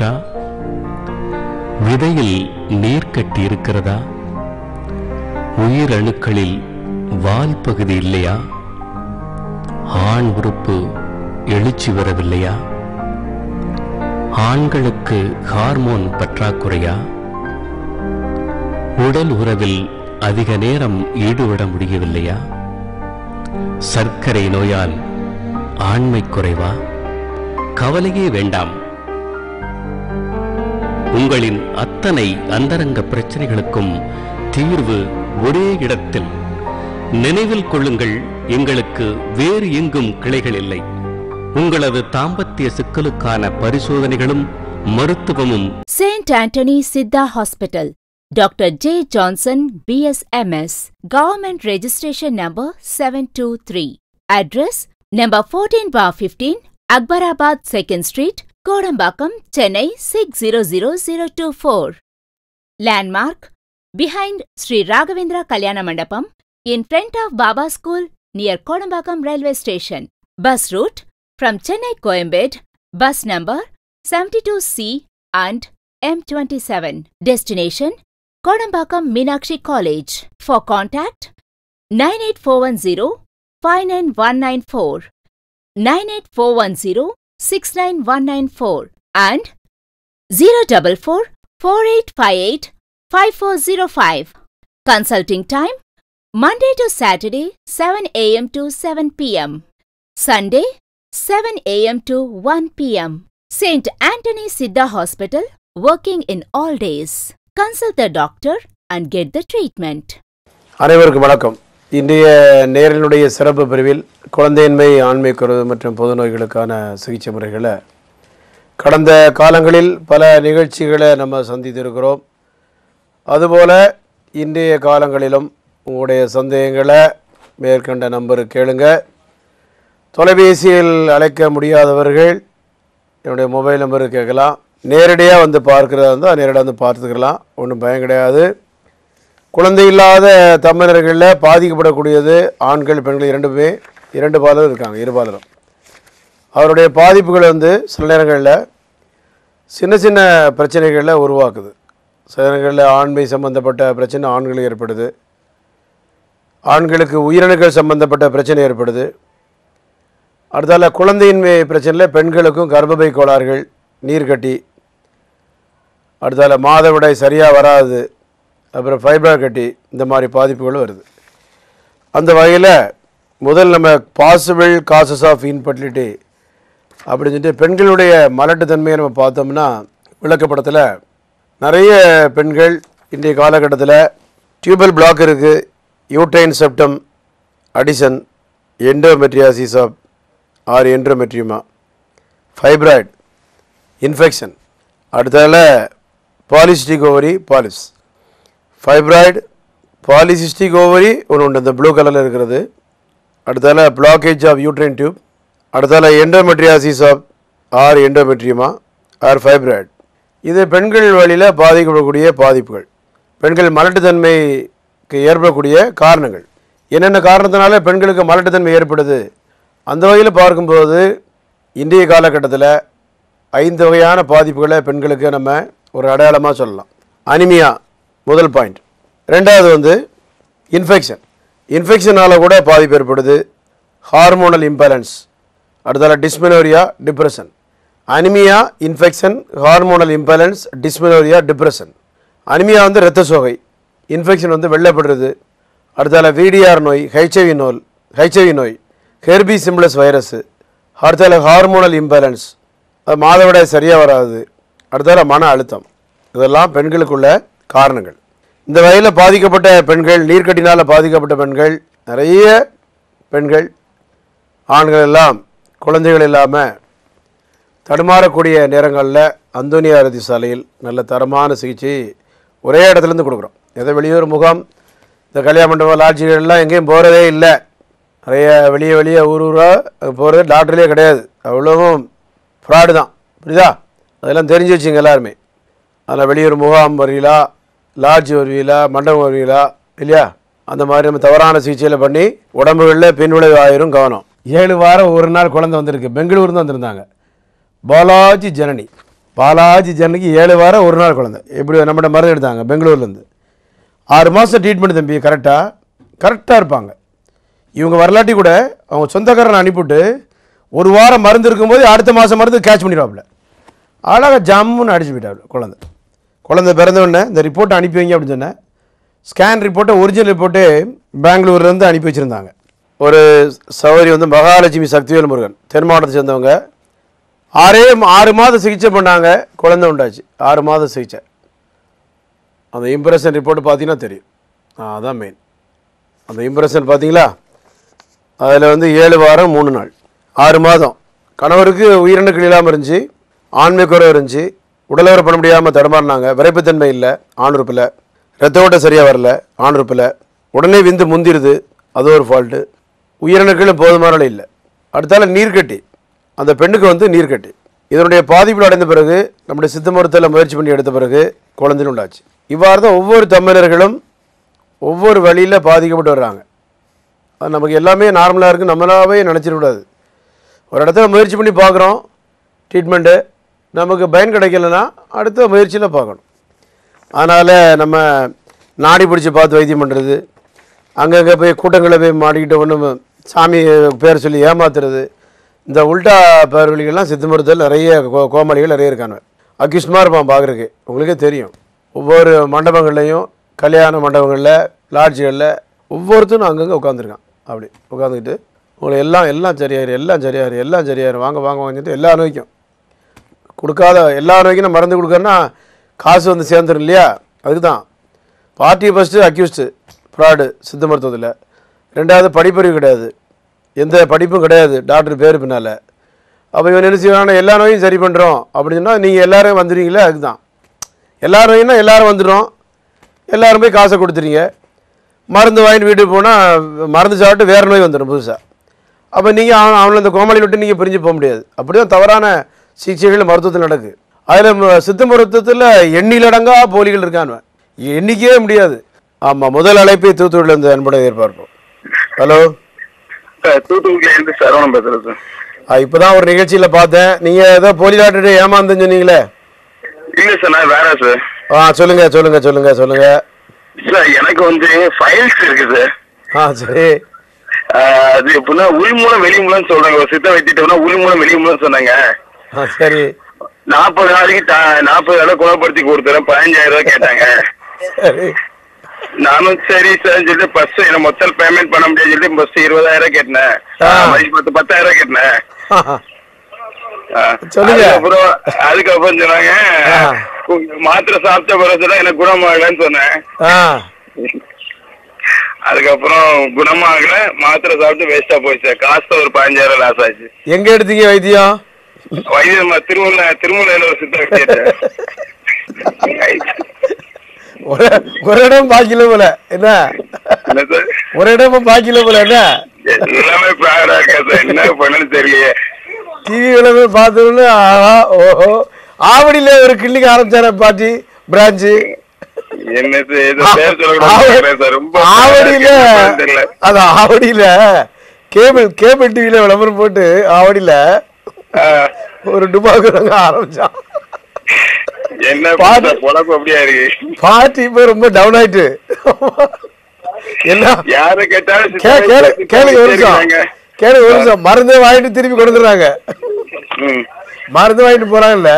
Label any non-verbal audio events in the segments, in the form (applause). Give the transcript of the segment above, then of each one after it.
இல்லாமல் விதையில் நீர் கட்டி இருக்கிறதா உயிரணுக்களில் வால் பகுதி இல்லையா? ஆண் உறுப்பு எழுச்சி வரவில்லையா? ஆண்களுக்கு ஹார்மோன் பற்றாக்குறையா? உடல் உறவில் அதிக நேரம் ஈடுபட முடியவில்லையா? சர்க்கரை நோயால் ஆண்மை குறைவா? கவலையே வேண்டாம். உங்களின் அத்தனை அந்தரங்க பிரச்சனைகளுக்கும் தீர்வு ஒரே இடத்தில் நினைவில் கொள்ளுங்கள் எங்களுக்கு வேறு எங்கும் கிளைகள் இல்லை உங்களது தாம்பத்திய சிக்கலுக்கான பரிசோதனைகளும் மருத்துவமும் Saint Antony Siddha hospital doctor J Johnson B S M S government registration number seven two three address number fourteen பா fifteen Akbarabad second street Kodambakam, Chennai 600024. Landmark Behind Sri Raghavendra Kalyana Mandapam, in front of Baba School near Kodambakam Railway Station. Bus route from Chennai Coimbatore, bus number 72C and M27. Destination Kodambakam Meenakshi College. For contact 98410 59194, 98410 69194 and 044 4858 5405. Consulting time Monday to Saturday 7 am to 7 pm. Sunday 7 am to 1 pm. St. Anthony Siddha Hospital working in all days. Consult the doctor and get the treatment. அனைவருக்கும் வணக்கம் இன்றைய நேரலுடைய சிறப்பு பிரிவில் குழந்தையின்மை ஆண்மை குறைவு மற்றும் பொது நோய்களுக்கான சிகிச்சை முறைகளை கடந்த காலங்களில் பல நிகழ்ச்சிகளை நம்ம சந்தித்திருக்கிறோம். அதுபோல் இன்றைய காலங்களிலும் உங்களுடைய சந்தேகங்களை மேற்கண்ட நம்பருக்கு கேளுங்க. தொலைபேசியில் அழைக்க முடியாதவர்கள் என்னுடைய மொபைல் நம்பருக்கு கேட்கலாம். நேரடியாக வந்து பார்க்குறதா இருந்தால் நேரடியாக வந்து பார்த்துக்கலாம். ஒன்றும் பயம் கிடையாது. குழந்தை இல்லாத தமிழர்களில் பாதிக்கப்படக்கூடியது ஆண்கள் பெண்கள் இரண்டுமே இரண்டு பாலரும் இருக்காங்க இரு பாலரும். அவருடைய பாதிப்புகள் வந்து சில நேரங்களில் சின்ன சின்ன பிரச்சனைகளில் உருவாக்குது. சில நேரங்களில் ஆண்மை சம்பந்தப்பட்ட பிரச்சனை ஆண்களுக்கு ஏற்படுது. ஆண்களுக்கு உயிரணுக்கள் சம்பந்தப்பட்ட பிரச்சனை ஏற்படுது. அடுத்தால குழந்தையின்மை பிரச்சனையில் பெண்களுக்கும் கர்ப்பப்பை கோளாறுகள் நீர்க்கட்டி அடுத்தால மாதவிடாய் சரியாக வராது. அப்புறம் ஃபைபர் கட்டி இந்த மாதிரி பாதிப்புகள் வருது. அந்த வகையில் முதல் நம்ம பாசிபிள் காசஸ் ஆஃப் இன்ஃபர்டிலிட்டி அப்படின்னு சொல்லிட்டு பெண்களுடைய மலட்டுத்தன்மையை நம்ம பார்த்தோம்னா விளக்கப்படத்தில் நிறைய பெண்கள் இன்றைய காலகட்டத்தில் டியூபல் பிளாக் இருக்குது uterine septum adhesion endometriosis of or endometrioma fibroid infection அடுத்தால polycystic ovary பாலிஸ் fibroid polycystic ovary ஒன்று உண்டு. இந்த ப்ளூ கலரில் இருக்கிறது. அடுத்தால பிளாக்கேஜ் ஆஃப் யூட்ரைன் டியூப் அடுத்தால endometriosis of or endometrioma or fibroid இது பெண்கள் வழியில் பாதிக்கப்படக்கூடிய பாதிப்புகள். பெண்கள் மலட்டுத்தன்மைக்கு ஏற்படக்கூடிய காரணங்கள். என்னென்ன காரணத்தினால பெண்களுக்கு மலட்டுத்தன்மை ஏற்படுது? அந்த வகையில் பார்க்கும்போது இன்றைய காலகட்டத்தில் ஐந்து வகையான பாதிப்புகளை பெண்களுக்கு நம்ம ஒரு அடையாளமாக சொல்லலாம். அனிமியா முதல் பாயிண்ட் ரெண்டாவது வந்து இன்ஃபெக்ஷன் இன்ஃபெக்ஷனால் கூட பாதிப்பு ஏற்படுது ஹார்மோனல் இம்பேலன்ஸ் அடுத்தால dysmenorrhoea depression anaemia infection hormonal imbalance dysmenorrhoea depression anaemia வந்து இரத்த சோகை. இன்ஃபெக்ஷன் வந்து வெள்ளைப்படுறது. அடுத்தால விடிஆர் நோய் ஹெச்ஐவி நோய் ஹெச்ஐவி நோய் ஹெர்பி சிம்பிளஸ் வைரஸ் அடுத்தால ஹார்மோனல் இம்பேலன்ஸ் அது மாதவிடாய் சரியாக வராது. அடுத்தால மன அழுத்தம். இதெல்லாம் பெண்களுக்குள்ள காரணங்கள். இந்த வகையில் பாதிக்கப்பட்ட பெண்கள் நீர்க்கட்டினால் பாதிக்கப்பட்ட பெண்கள் நிறைய பெண்கள் ஆண்கள் எல்லாம் குழந்தைகள் இல்லாமல் தடுமாறக்கூடிய நேரங்களில் அந்தோனியா அரதி சாலையில் நல்ல தரமான சிகிச்சை ஒரே இடத்துலேருந்து கொடுக்குறோம். எதை வெளியூர் முகாம் இந்த கல்யாண மண்டபம் லாட்ஜிகள்லாம் எங்கேயும் போகிறதே இல்லை. நிறைய வெளியே வெளியே ஊர் ஊராக போகிறது டாக்டர்லேயே கிடையாது. அவ்வளோவும் ஃப்ராடு தான். புரியுதா? அதெல்லாம் தெரிஞ்சு வச்சுங்க எல்லாருமே. அதில் வெளியூர் முகாம் வருவீங்களா லாட்ஜ் வருவீங்களா மண்டபம் வருவீங்களா இல்லையா? அந்த மாதிரி நம்ம தவறான சிகிச்சையில் பண்ணி உடம்புகளில் பின்விளைவு ஆயிரும் கவனம். ஏழு வாரம் ஒரு நாள் குழந்தை வந்திருக்கு. பெங்களூர் தான் வந்திருந்தாங்க. பாலாஜி ஜனனி. பாலாஜி ஜனனிக்கு ஏழு வாரம் ஒரு நாள் குழந்தை. எப்படி நம்மகிட்ட மருந்து எடுத்தாங்க? பெங்களூர்லேருந்து ஆறு மாதம் ட்ரீட்மெண்ட் தம்பி கரெக்டாக கரெக்டாக இருப்பாங்க. இவங்க வரலாட்டி கூட அவங்க சொந்தக்காரனை அனுப்பிவிட்டு ஒரு வாரம் மருந்து இருக்கும்போது அடுத்த மாதம் மருந்து கேட்ச் பண்ணிடுவாப்புல. அழகாக ஜம்முன்னு அடிச்சு போயிட்டாப்புல குழந்தை. குழந்தை பிறந்த உடனே இந்த ரிப்போர்ட்டை அனுப்பி வைங்க அப்படின்னு சொன்னேன். ஸ்கேன் ரிப்போர்ட்டை ஒரிஜினல் ரிப்போர்ட்டு பெங்களூர்லேருந்து அனுப்பி வச்சுருந்தாங்க. ஒரு சௌரி வந்து மகாலட்சுமி சக்திவேல் முருகன் தென் மாவட்டத்தை சேர்ந்தவங்க. ஆறே ஆறு மாதம் சிகிச்சை பண்ணாங்க குழந்தை உண்டாச்சு. ஆறு மாதம் சிகிச்சை. அந்த இம்ப்ரெஷன் ரிப்போர்ட் பார்த்தீங்கன்னா தெரியும். ஆ, அதான் மெயின் அந்த இம்ப்ரெஷன் பார்த்தீங்களா? அதில் வந்து ஏழு வாரம் மூணு நாள். ஆறு மாதம். கணவருக்கு உயிரணுக்கள் இல்லாமல் இருந்துச்சு. ஆண்மை குறைவு இருந்துச்சு. உடலுறவு பண்ண முடியாமல் தடுமாறினாங்க. விரைப்புத்தன்மை இல்லை ஆணுறுப்பில். ரத்த ஓட்டம் சரியாக வரல ஆணுறுப்பில். உடனே விந்து முந்திருது அது ஒரு ஃபால்ட்டு உயிரணுக்களும் போதுமான இல்லை. அடுத்தால நீர்க்கட்டி. அந்த பெண்ணுக்கு வந்து நீர்க்கட்டி. இதனுடைய பாதிப்பில் அடைந்த பிறகு நம்முடைய சித்த மருத்துவத்தில் முயற்சி பண்ணி எடுத்த பிறகு குழந்தைன்னு உண்டாச்சு. இவ்வாறு தான் ஒவ்வொரு தமிழர்களும் ஒவ்வொரு வழியில் பாதிக்கப்பட்டு வர்றாங்க. அது நமக்கு எல்லாமே நார்மலாக இருக்குது நம்மளாவே நினச்சிடக்கூடாது ஒரு இடத்துல முயற்சி பண்ணி பார்க்குறோம் ட்ரீட்மெண்ட்டு நமக்கு பயன் கிடைக்கலனா அடுத்த முயற்சியில் பார்க்கணும். அதனால் நம்ம நாடி பிடிச்சி பார்த்து வைத்தியம் பண்ணுறது அங்கங்கே போய் கூட்டங்களை போய் மாட்டிக்கிட்டு ஒன்று சாமி பேர் சொல்லி ஏமாத்துறது இந்த உல்டா பேர் வழிகள்லாம் சித்த மருத்துவத்தில் நிறைய கோ கோமாளிகள் நிறைய இருக்காங்க. அக்யூஸ்மாக இருப்பான் பார்க்குறக்கு உங்களுக்கே தெரியும். ஒவ்வொரு மண்டபங்கள்லையும் கல்யாண மண்டபங்களில் லாட்ஜுகளில் ஒவ்வொருத்தரும் அங்கங்கே உட்காந்துருக்கான் அப்படி உட்காந்துக்கிட்டு உங்களை எல்லாம் எல்லாம் சரியாயிரு எல்லாம் சரியாயிரு எல்லாம் சரியாயிரு வாங்க வாங்க வாங்கிட்டு எல்லா அனுபவிக்கும் கொடுக்காத எல்லா நோய்க்கும் நான் மருந்து கொடுக்கறேன்னா காசு வந்து சேர்ந்துடும் இல்லையா? அதுக்கு தான் பார்ட்டி ஃபஸ்ட்டு அக்யூஸ்டு ஃப்ராடு சித்த மருத்துவத்தில். ரெண்டாவது படிப்பறிவு கிடையாது. எந்த படிப்பும் கிடையாது. டாக்டர் பேர் பின்னால். அப்போ இவன் என்ன செய்வானா? எல்லா நோயும் சரி பண்ணுறோம் அப்படின்னு சொன்னால் நீங்கள் எல்லோரும் வந்துடுவீங்களே தான் எல்லா நோயினா எல்லாரும் வந்துடும் எல்லோரும் போய் காசை கொடுத்துறீங்க. மருந்து வாங்கிட்டு வீட்டுக்கு போனால் மருந்து சாப்பிட்டு வேறு நோய் வந்துடும் புதுசாக அப்போ நீங்கள் அவன் அவனை அந்த கோமாளி விட்டு நீங்கள் பிரிஞ்சு போக முடியாது. அப்படி தான் தவறான சிகிச்சைகள் மருத்துவத்தில் நடக்கு. அதில் சித்த மருத்துவத்தில் எண்ணிலடங்கா போலிகள் இருக்கான் எண்ணிக்கவே முடியாது. ஆமாம் முதல் அழைப்பை தூத்துக்குடியில் இருந்து அன்புடன் எதிர்பார்ப்போம். ஹலோ? சார் தூத்துக்குடியில இருந்து சரவணன் பேசுறேன் சார். இப்போ தான் ஒரு நிகழ்ச்சியில் பார்த்தேன். நீங்கள் ஏதோ போலி டாக்டர் ஏமாந்துன்னு சொன்னீங்களே? இல்ல சார் நான் வேற சார். ஆ சொல்லுங்கள் சொல்லுங்கள் சொல்லுங்கள் சொல்லுங்கள் சார் எனக்கு வந்து ஃபைல்ஸ் இருக்கு சார். ஆ சரி. அது எப்படின்னா உள்மூலம் வெளிமூலம் சொல்றாங்க. சித்த வைத்திட்டோம்னா உள்மூலம் வெளிமூலம் சொன்னாங்க. சரி. நாற்பது நாளைக்கு நாற்பது தடவை குணப்படுத்தி கொடுத்துறேன். பதினஞ்சாயிரம் ரூபாய் கேட்டாங்க. நானும் சரி சார் சொல்லிட்டு ஃபர்ஸ்ட் எனக்கு மொத்தம் பேமெண்ட் பண்ண முடியாது சொல்லிட்டு ஃபர்ஸ்ட் இருபதாயிரம் கேட்டேன். பத்து பத்தாயிரம் கேட்டேன். ஆ, ஆ. சொல்லுங்க. அதுக்கப்புறம் அதுக்கப்புறம் சொன்னாங்க. மாத்திரை சாப்பிட்ட பிறகு சொன்னா எனக்கு குணமாகலன்னு சொன்னேன். அதுக்கப்புறம் குணமாகல மாத்திரை சாப்பிட்டு வேஸ்டா சார் காசு ஒரு பதினஞ்சாயிரம் லாஸ் ஆச்சு. எங்கே எடுத்தீங்க வைத்தியம்? திருமூல திருமூலையில ஒரு சித்த வச்சிருக்கேன் ஒரு ஒரு இடம் பாக்கில போல. என்ன? ஒரு இடமும் பாக்கில போல என்ன? எல்லாமே என்ன பண்ணணும் தெரியலையே. ஆஹா ஓஹோ. ஆவடியில ஒரு கிளினிக் ஆரம்பிச்சார பாட்டி பிரான்ச்சு? ஆவடியில அது ஆவடியில கேபிள் கேபிள் டிவியில விளம்பரம் போட்டு ஆவடியில ஒரு டுபாக்குறவங்க ஆரம்பிச்சான் என்ன பாரு. சார் பொழப்பு அப்படியா இருக்கு? பாட்டி இப்ப ரொம்ப டவுன் ஆயிட்டு. என்ன? யாரை கேட்டாலும் கேளு கேளுங்க ஒரு நிமிஷம். கேளுங்க ஒரு நிமிஷம். மருந்தே வாங்கிட்டு திருப்பி கொடுத்துறாங்க. மருந்து வாங்கிட்டு போறாங்கல்ல.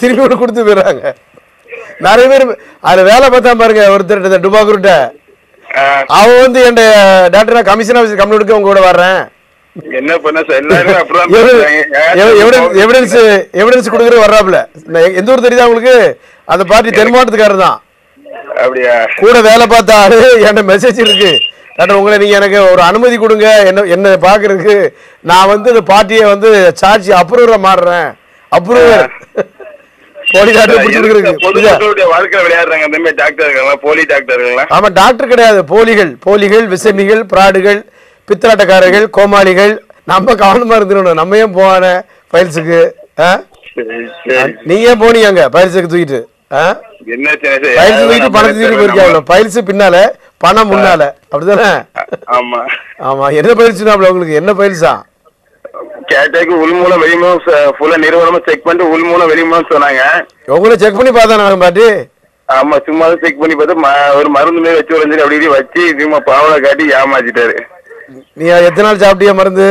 திருப்பி ஒன்று கொடுத்து போயிடுறாங்க. நிறைய பேர் அதுல வேலை பார்த்தா பாருங்க ஒருத்தர் டுபாக்குருட்ட அவன் வந்து என் டாக்டர் நான் கமிஷன் ஆஃபீஸ் கம்ப்ளைண்ட் உங்க கூட வர்றேன். என்ன பண்ண சார்? எல்லாரும். எவிடன்ஸ் எவிடன்ஸ் எ- எந்த ஊர் தெரியுதா உங்களுக்கு? அந்த பார்ட்டி தென் மாவட்டத்துக்காரர் தான். அப்படியா? கூட வேலை பார்த்தாரு என்கிட்ட மெசேஜ் இருக்கு. டாக்டர் உங்களை நீங்க எனக்கு ஒரு அனுமதி கொடுங்க. என்ன என்ன பாக்குறதுக்கு நான் வந்து இந்த பார்ட்டியை வந்து சாட்சி அப்ரூவரா மாறுறேன். அப்ரூவர் போலி டாக்டர் பிடிச்சி கொடுக்குறதுக்கு புரியுதா? பொதுமக்களுடைய வாழ்க்கையில விளையாடுறாங்க. இந்த மாதிரி டாக்டர்கள் போலி டாக்டர்கள் ஆமா டாக்டர் கிடையாது. போலிகள். போலிகள் விசமிகள் பிராடுகள். பித்தலாட்டக்காரர்கள் கோமாளிகள் நம்ம கவனமா இருந்துடணும் நம்ம ஏன் போவான சரி நீங்க ஏன் போனீங்க அங்க பயில்ஸுக்கு தூக்கிட்டு பயில்ஸ் தூக்கிட்டு பணத்தை தூக்கிட்டு போயிருக்காங்க பயில்ஸ் பின்னால பணம் முன்னால. அப்படிதானே? ஆமா. ஆமா. என்ன பயிற்சினாப்ல உங்களுக்கு? என்ன பயிற்சா? கேட்டாக்கு உள் மூலம் வெளி மூலம் ஃபுல்லா நிறுவனமா செக் பண்ணிட்டு உள் மூலம் வெளி மூலம் சொன்னாங்க. உங்களை செக் பண்ணி பார்த்தா நான் பாட்டி. ஆமா சும்மா செக் பண்ணி பார்த்தா ஒரு மருந்து மாதிரி வச்சு விளைஞ்சு அப்படி வச்சு சும்மா பாவலை காட்டி ஏமாத்திட்டாரு. நீ எத்தனை நாள் சாப்பிட்டியா மருந்து?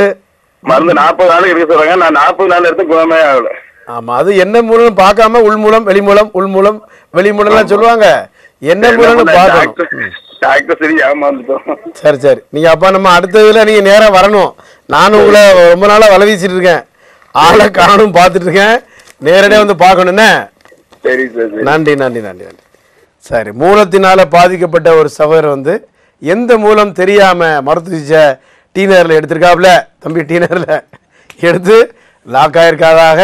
மருந்து நாற்பது நாள் இருக்க சொல்றாங்க. நான் நாற்பது நாள் எடுத்து குணமே ஆகல. ஆமா அது என்ன மூலம்? பார்க்காம உள் மூலம் வெளி மூலம் உள் மூலம் வெளி மூலம்லாம் சொல்லுவாங்க. என்ன மூலம்னு பார்க்கணும். டாக்டர் சரி ஏமாந்துட்டோம் சரி சரி. நீங்க அப்பா நம்ம அடுத்த இதுல நீங்க நேரா வரணும். நானும் உங்களை ரொம்ப நாளா வலை வீசிட்டு இருக்கேன். ஆளை காணும் பார்த்துட்டு இருக்கேன். நேரடியாக வந்து சரி சார் சரி. நன்றி நன்றி நன்றி நன்றி. சரி மூலத்தினால பாதிக்கப்பட்ட ஒரு சகோதரர் வந்து எந்த மூலம் தெரியாமல் மருத்துவ சிகிச்சை டீனரில் எடுத்திருக்காப்புல? தம்பி டீனரில் எடுத்து லாக் ஆகிருக்காதாக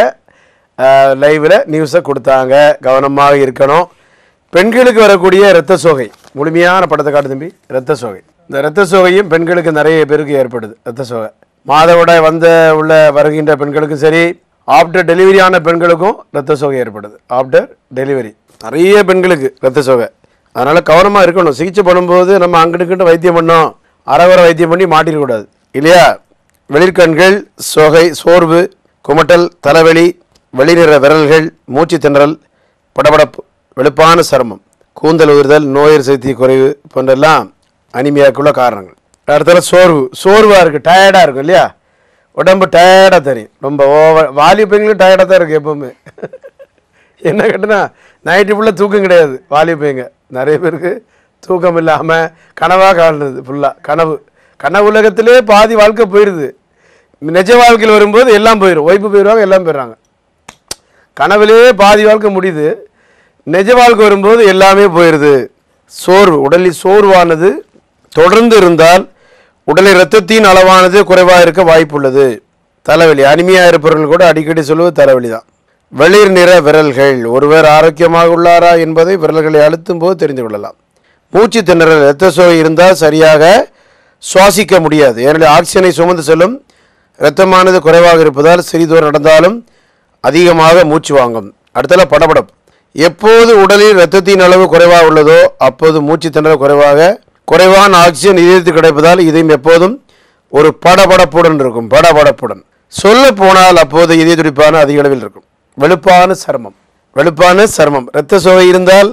லைவில் நியூஸை கொடுத்தாங்க. கவனமாக இருக்கணும். பெண்களுக்கு வரக்கூடிய இரத்த சோகை. முழுமையான படத்தை காட்டு தம்பி. இரத்த சோகை. இந்த இரத்த சோகையும் பெண்களுக்கு நிறைய பேருக்கு ஏற்படுது. இரத்த சோகை. மாதவிட வந்த உள்ள வருகின்ற பெண்களுக்கும் சரி ஆஃப்டர் டெலிவரி ஆன பெண்களுக்கும் இரத்த சோகை ஏற்படுது. ஆஃப்டர் டெலிவரி நிறைய பெண்களுக்கு இரத்த சோகை. அதனால் கவனமாக இருக்கணும். சிகிச்சை பண்ணும்போது நம்ம அங்கிட்டு வைத்தியம் பண்ணோம். அறவர வைத்தியம் பண்ணி மாட்டிடக்கூடாது இல்லையா? வெளிர்கண்கள் சோகை சோர்வு குமட்டல் தலைவலி வெளிநிற விரல்கள் மூச்சு திணறல் படபடப்பு வெளுப்பான சிரமம் கூந்தல் உறுதல் நோயர் சக்தி குறைவு போன்றெல்லாம் அனிமையாக்குள்ள காரணங்கள். அடுத்தது சோர்வு. சோர்வாக இருக்குது டயர்டாக இருக்கும் இல்லையா? உடம்பு டயர்டாக தெரியும். ரொம்ப ஓவர் வாலிப பெண்களும் டயர்டாக தான் இருக்குது எப்பவுமே. (laughs) என்ன கேட்டுனா நைட்டு ஃபுல்லாக தூக்கம் கிடையாது வாலிப பையங்க நிறைய பேருக்கு தூக்கம் இல்லாமல் கனவாக காணுது ஃபுல்லாக கனவு. கனவு உலகத்திலே பாதி வாழ்க்கை போயிடுது நிஜ வாழ்க்கையில் வரும்போது எல்லாம் போயிடும் ஒய்ப்பு போயிடுவாங்க எல்லாம் போயிடுறாங்க கனவுலேயே பாதி வாழ்க்கை முடியுது. நிஜ வாழ்க்கை வரும்போது எல்லாமே போயிடுது சோர்வு. உடலில் சோர்வானது தொடர்ந்து இருந்தால் உடலில் இரத்தத்தின் அளவானது குறைவாக இருக்க வாய்ப்புள்ளது. தலைவலி. அனிமையாக இருப்பவர்கள் கூட அடிக்கடி சொல்வது தலைவலி தான் வெளிர் நிற விரல்கள் ஒருவர் ஆரோக்கியமாக உள்ளாரா என்பதை விரல்களை அழுத்தும் போது தெரிந்து கொள்ளலாம். மூச்சு திணறல் இரத்த சோகை இருந்தால் சரியாக சுவாசிக்க முடியாது. ஏனெனில் ஆக்சிஜனை சுமந்து செல்லும் இரத்தமானது குறைவாக இருப்பதால் சிறிதூரம் நடந்தாலும் அதிகமாக மூச்சு வாங்கும். அடுத்தல படபடப்பு. எப்போது உடலில் இரத்தத்தின் அளவு குறைவாக உள்ளதோ அப்போது மூச்சு திணறல் குறைவாக குறைவான ஆக்சிஜன் இதயத்துக்கு கிடைப்பதால் இதையும் எப்போதும் ஒரு படபடப்புடன் இருக்கும் படபடப்புடன். சொல்ல போனால் அப்போது இதய துடிப்பான அதிக அளவில் இருக்கும். வெளுப்பான சருமம். வெளுப்பான சருமம். இரத்த சோகை இருந்தால்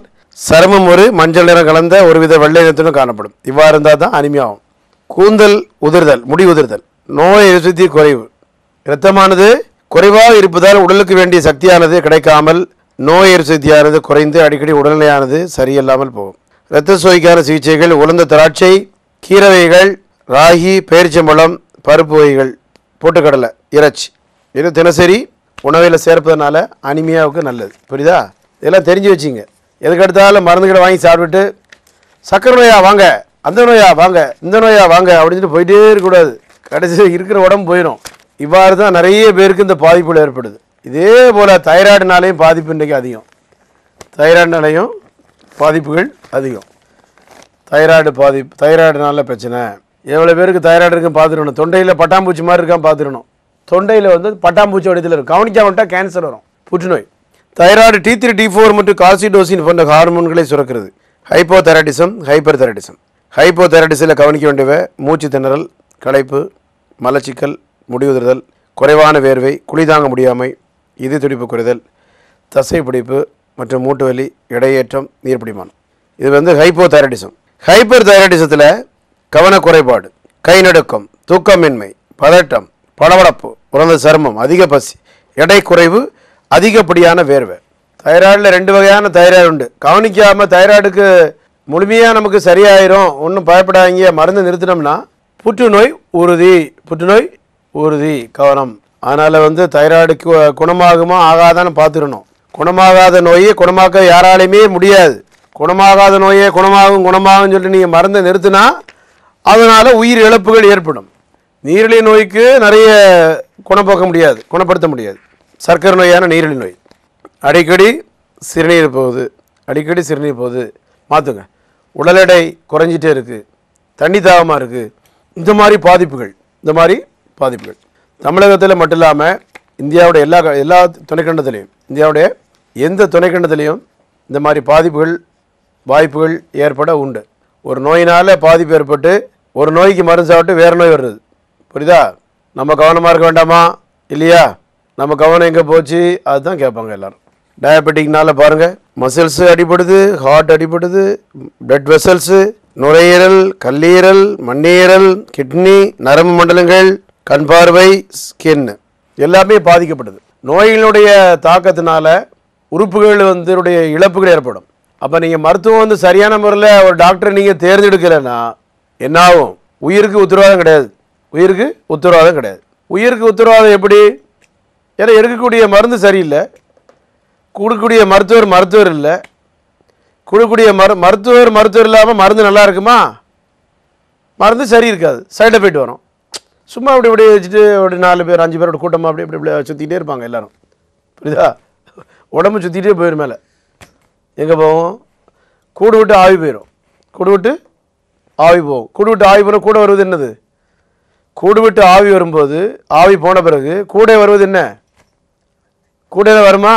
சருமம் ஒரு மஞ்சள் நிறம் கலந்த ஒருவித வெள்ளை நிறத்துடன் காணப்படும். இவ்வாறு இருந்தால் தான் அனிமையாகும். கூந்தல் உதிர்தல் முடி உதிர்தல். நோய் எதிர்ப்பு குறைவு. இரத்தமானது குறைவாக இருப்பதால் உடலுக்கு வேண்டிய சக்தியானது கிடைக்காமல் நோய் எரிசக்தியானது குறைந்து அடிக்கடி உடல்நிலையானது சரியில்லாமல் போகும். இரத்த சோகைக்கான சிகிச்சைகள் உலர்ந்த திராட்சை கீரவைகள் ராகி பேரிச்சம்பழம் பருப்பு வகைகள் போட்டுக்கடலை இறைச்சி. இது தினசரி உணவையில் சேர்ப்பதனால அனிமையாவுக்கு நல்லது. புரியுதா? இதெல்லாம் தெரிஞ்சு வச்சுங்க. எதுக்கடுத்தாலும் மருந்துகளை வாங்கி சாப்பிட்டுட்டு சக்கரை நோயா வாங்க. அந்த நோயா வாங்க. இந்த நோயா வாங்க. அப்படின்னு சொல்லிட்டு போயிட்டே இருக்கக்கூடாது. கடைசி இருக்கிற உடம்பு போயிடும். இவ்வாறு தான் நிறைய பேருக்கு இந்த பாதிப்புகள் ஏற்படுது. இதே போல் தைராய்டுனாலையும் பாதிப்பு இன்றைக்கு அதிகம். தைராய்டுனாலையும் பாதிப்புகள் அதிகம். தைராய்டு பாதிப்பு தைராய்டுனால பிரச்சனை. எவ்வளோ பேருக்கு தைராய்டு இருக்குன்னு பார்த்துடணும் தொண்டையில் பட்டாம்பூச்சி மாதிரி இருக்கான்னு பார்த்துடணும் தொண்டையில் வந்து பட்டாம்பூச்சி வடித்தில் இருக்கும் கவனிக்காம விட்டால் கேன்சர் வரும். புற்றுநோய். Thyroid T three T four மற்றும் காசிடோசின் போன்ற ஹார்மோன்களை சுரக்கிறது. ஹைப்போதைராய்டிசம் ஹைப்பர் தைராய்டிசம் ஹைப்போதைராய்டிஸில் கவனிக்க வேண்டியவை மூச்சு திணறல் களைப்பு மலச்சிக்கல் முடிவுறுதல் குறைவான வேர்வை குழி தாங்க முடியாமை இது துடிப்பு குறைதல் தசை பிடிப்பு மற்றும் மூட்டு வலி இடையேற்றம் நீர்பிடிமானம் இது வந்து ஹைப்போதைராய்டிசம் ஹைப்பர் தைராய்டிசத்தில் கவனக்குறைபாடு கை நடுக்கம் தூக்கமின்மை பதட்டம் படபடப்பு உறந்த சருமம் அதிக பசி எடை குறைவு அதிகப்படியான வேர்வை. தைராய்டில் ரெண்டு வகையான தைராய்டு உண்டு. கவனிக்காமல் தைராய்டுக்கு முழுமையாக நமக்கு சரியாயிரும் ஒன்றும் பயப்படாங்க மருந்து நிறுத்தினோம்னா புற்றுநோய் உறுதி புற்றுநோய் உறுதி கவனம். அதனால் வந்து தைராய்டுக்கு குணமாகுமா ஆகாதான்னு பார்த்துக்கணும். குணமாகாத நோயை குணமாக்க யாராலையுமே முடியாது. குணமாகாத நோயே குணமாகும் குணமாகும் சொல்லிட்டு நீங்கள் மருந்தை நிறுத்தினா அதனால் உயிர் இழப்புகள் ஏற்படும். நீரிழிவு நோய்க்கு நிறைய குணப்படுத்த முடியாது குணப்படுத்த முடியாது. சர்க்கரை நோயான நீரிழிவு நோய். அடிக்கடி சிறுநீர் போகுது அடிக்கடி சிறுநீர் போகுது மாற்றுங்க உடல் எடை குறைஞ்சிட்டே இருக்குது தண்ணி தாகமாக இருக்குது இந்த மாதிரி பாதிப்புகள் இந்த மாதிரி பாதிப்புகள். தமிழகத்தில் மட்டும் இல்லாமல் இந்தியாவுடைய எல்லா க- எல்லா துணைக்கண்டத்துலேயும் இந்தியாவுடைய எந்த துணைக்கண்டத்துலேயும் இந்த மாதிரி பாதிப்புகள் வாய்ப்புகள் ஏற்பட உண்டு. ஒரு நோயினால் பாதிப்பு ஏற்பட்டு ஒரு நோய்க்கு மருந்து சாப்பிட்டு வேறு நோய் வருது. புரியுதா? நம்ம கவனமாக இருக்க வேண்டாமா? இல்லையா? நம்ம கவனம் எங்கே போச்சு? அதுதான் கேட்பாங்க எல்லோரும். டயபெட்டிக்னால பாருங்கள் மசில்ஸு அடிபடுது ஹார்ட் அடிபடுது பிளட் வெசல்ஸு நுரையீரல் கல்லீரல் மண்ணீரல் கிட்னி நரம்பு மண்டலங்கள் கண் பார்வை ஸ்கின் எல்லாமே பாதிக்கப்படுது. நோய்களுடைய தாக்கத்தினால உறுப்புகள் வந்து இழப்புகள் ஏற்படும். அப்போ நீங்கள் மருத்துவம் வந்து சரியான முறையில் ஒரு டாக்டரை நீங்கள் தேர்ந்தெடுக்கலைன்னா என்ன ஆகும் உயிருக்கு உத்தரவாதம் கிடையாது. உயிருக்கு உத்தரவாதம் கிடையாது. உயிருக்கு உத்தரவாதம் எப்படி? ஏன்னா எடுக்கக்கூடிய மருந்து சரியில்லை. கொடுக்கக்கூடிய மருத்துவர் மருத்துவர் இல்லை. கொடுக்கக்கூடிய மரு மருத்துவர் மருத்துவர் இல்லாமல் மருந்து நல்லா இருக்குமா? மருந்து சரி இருக்காது. சைடு எஃபெக்ட் வரும். சும்மா அப்படி இப்படி வச்சுட்டு ஒரு நாலு பேர் அஞ்சு பேரோட கூட்டமாக அப்படி இப்படி இப்படி சுற்றிக்கிட்டே இருப்பாங்க எல்லாரும். புரியுதா? உடம்பு சுற்றிட்டே போயிடும் மேலே. எங்கே போவோம்? கூடு விட்டு ஆவி போயிடும் கூடு விட்டு ஆவி போகும். கூடு விட்டு ஆவி போகிற கூட வருவது என்னது? கூடு விட்டு ஆவி வரும்போது ஆவி போன பிறகு கூட வருவது என்ன? கூடையில் வருமா?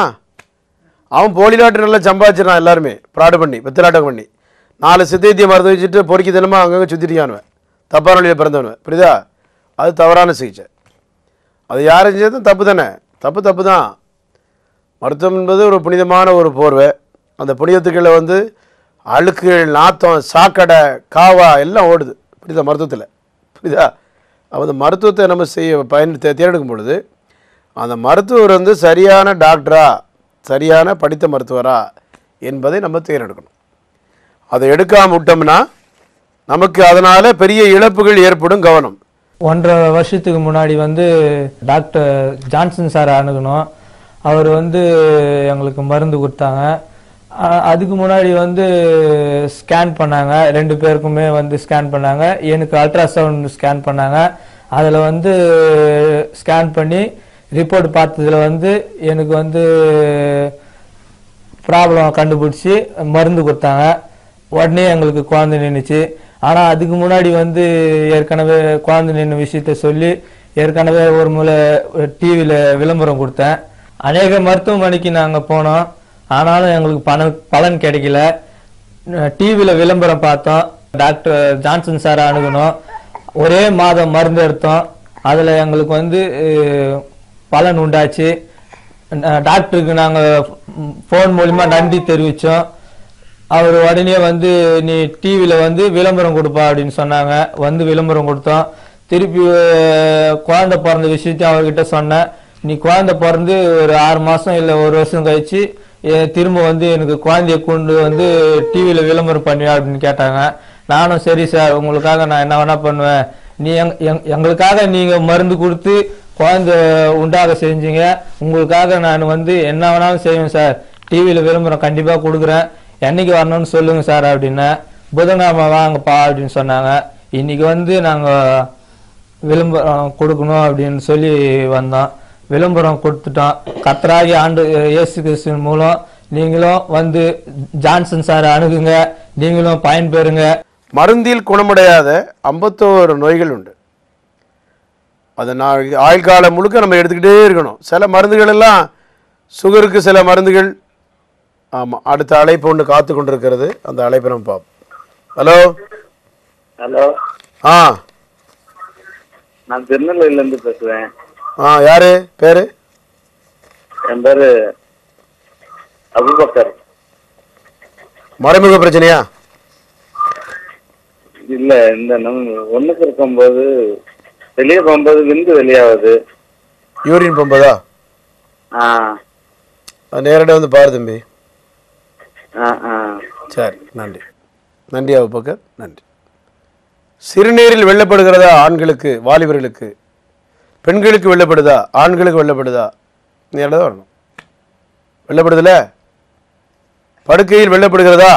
அவன் போலிலாட்டு நல்லா சம்பாதிச்சிடான் எல்லாருமே. ப்ராடு பண்ணி வெத்தலாட்டம் பண்ணி. நாலு சித்தைத்திய மருந்து வச்சுட்டு பொறுக்கி தினமும் அங்கங்கே சுற்றிட்டியானுவன் தப்பான வழியில் பிறந்தவனுவன் புரியுதா? அது தவறான சிகிச்சை. அது யாரும் செஞ்சதும் தப்பு தானே. தப்பு தப்பு தான். மருத்துவம் என்பது ஒரு புனிதமான ஒரு போர்வை. அந்த புனிதத்துக்குள்ள வந்து அழுக்குகள் நாத்தம் சாக்கடை காவா எல்லாம் ஓடுது. புரியுதா? மருத்துவத்தில். புரியுதா? அந்த மருத்துவத்தை நம்ம செய்ய பயன் தே- தேர்ந்தெடுக்கும் பொழுது அந்த மருத்துவர் வந்து சரியான டாக்டரா சரியான படித்த மருத்துவரா என்பதை நம்ம தேர்ந்தெடுக்கணும். அதை எடுக்காம விட்டோம்னா நமக்கு அதனால் பெரிய இழப்புகள் ஏற்படும் கவனம். ஒன்றரை வருஷத்துக்கு முன்னாடி வந்து டாக்டர் ஜான்சன் சார் அணுகணும். அவர் வந்து எங்களுக்கு மருந்து கொடுத்தாங்க. அதுக்கு முன்னாடி வந்து ஸ்கேன் பண்ணாங்க. ரெண்டு பேருக்குமே வந்து ஸ்கேன் பண்ணாங்க. எனக்கு அல்ட்ராசவுண்ட் ஸ்கேன் பண்ணாங்க. அதில் வந்து ஸ்கேன் பண்ணி ரிப்போர்ட் பார்த்ததுல வந்து எனக்கு வந்து ப்ராப்ளம் கண்டுபிடிச்சி மருந்து கொடுத்தாங்க. உடனே எங்களுக்கு குழந்தை நின்றுச்சு ஆனால் அதுக்கு முன்னாடி வந்து ஏற்கனவே குழந்தை நின்று விஷயத்த சொல்லி ஏற்கனவே ஒரு முறை டிவியில் விளம்பரம் கொடுத்தேன். அநேக மருத்துவமனைக்கு நாங்கள் போனோம். ஆனாலும் எங்களுக்கு பண பலன் கிடைக்கல. டிவியில் விளம்பரம் பார்த்தோம். டாக்டர் ஜான்சன் சார் அணுகணும். ஒரே மாதம் மருந்து எடுத்தோம். அதில் எங்களுக்கு வந்து பலன் உண்டாச்சு. டாக்டருக்கு நாங்கள் ஃபோன் மூலிமா நன்றி தெரிவித்தோம் அவர் உடனே வந்து நீ டிவியில் வந்து விளம்பரம் கொடுப்பா அப்படின்னு சொன்னாங்க. வந்து விளம்பரம் கொடுத்தோம். திருப்பி குழந்தை பிறந்த விஷயத்தையும் அவர்கிட்ட சொன்னேன். நீ குழந்தை பிறந்து ஒரு ஆறு மாதம் இல்லை ஒரு வருஷம் கழிச்சு திரும்ப வந்து எனக்கு குழந்தைய கொண்டு வந்து டிவியில் விளம்பரம் பண்ணுவியா அப்படின்னு கேட்டாங்க. நானும் சரி சார் உங்களுக்காக நான் என்ன வேணா பண்ணுவேன். நீ எங்- எங்- எங்களுக்காக நீங்கள் மருந்து கொடுத்து குழந்தை உண்டாக செஞ்சீங்க. உங்களுக்காக நான் வந்து என்ன வேணாலும் செய்வேன் சார். டிவியில் விளம்பரம் கண்டிப்பாக கொடுக்குறேன். என்னைக்கு வரணும்னு சொல்லுங்கள் சார் அப்படின்னேன் புதன்கிழமை வாங்கப்பா அப்படின்னு சொன்னாங்க. இன்னைக்கு வந்து நாங்கள் விளம்பரம் கொடுக்கணும் அப்படின்னு சொல்லி வந்தோம். விளம்பரம் கொடுத்துட்டோம் கத்தராகி ஆண்டு இயேசு கிறிஸ்துவின் மூலம் நீங்களும் வந்து ஜான்சன் சார் அணுகுங்க நீங்களும் பயன்பெறுங்க. மருந்தில் குணமடையாத ஐம்பத்தோரு நோய்கள் உண்டு அதை நான் ஆயுள் காலம் முழுக்க நம்ம எடுத்துக்கிட்டே இருக்கணும். சில மருந்துகள் எல்லாம் சுகருக்கு சில மருந்துகள் ஆமாம் அடுத்த அழைப்பு ஒன்று காத்து கொண்டிருக்கிறது. அந்த அழைப்பை நம்ம பார்ப்போம். ஹலோ? ஹலோ? ஆ. நான் திருநெல்வேலில இருந்து பேசுறேன். ஆ யாரு? பேர்? என் பேரு அபுபக்கர். மறைமுக பிரச்சனையா? இல்ல இந்த நம் ஒண்ணுக்கு இருக்கும்போது வெளியே போகும்போது விந்து வெளியாகுது. யூரின் பம்பதா ஆ. நேரடியாக வந்து பாரு தம்பி. ஆ ஆ. சரி நன்றி. நன்றி அவுபக்கர் நன்றி. சிறுநீரில் வெள்ளப்படுகிறதா ஆண்களுக்கு வாலிபர்களுக்கு? பெண்களுக்கு வெள்ளப்படுதா ஆண்களுக்கு வெள்ளப்படுதா நேரில் தான் வரணும். வெள்ளப்படுதுல படுக்கையில் வெள்ளப்படுகிறதா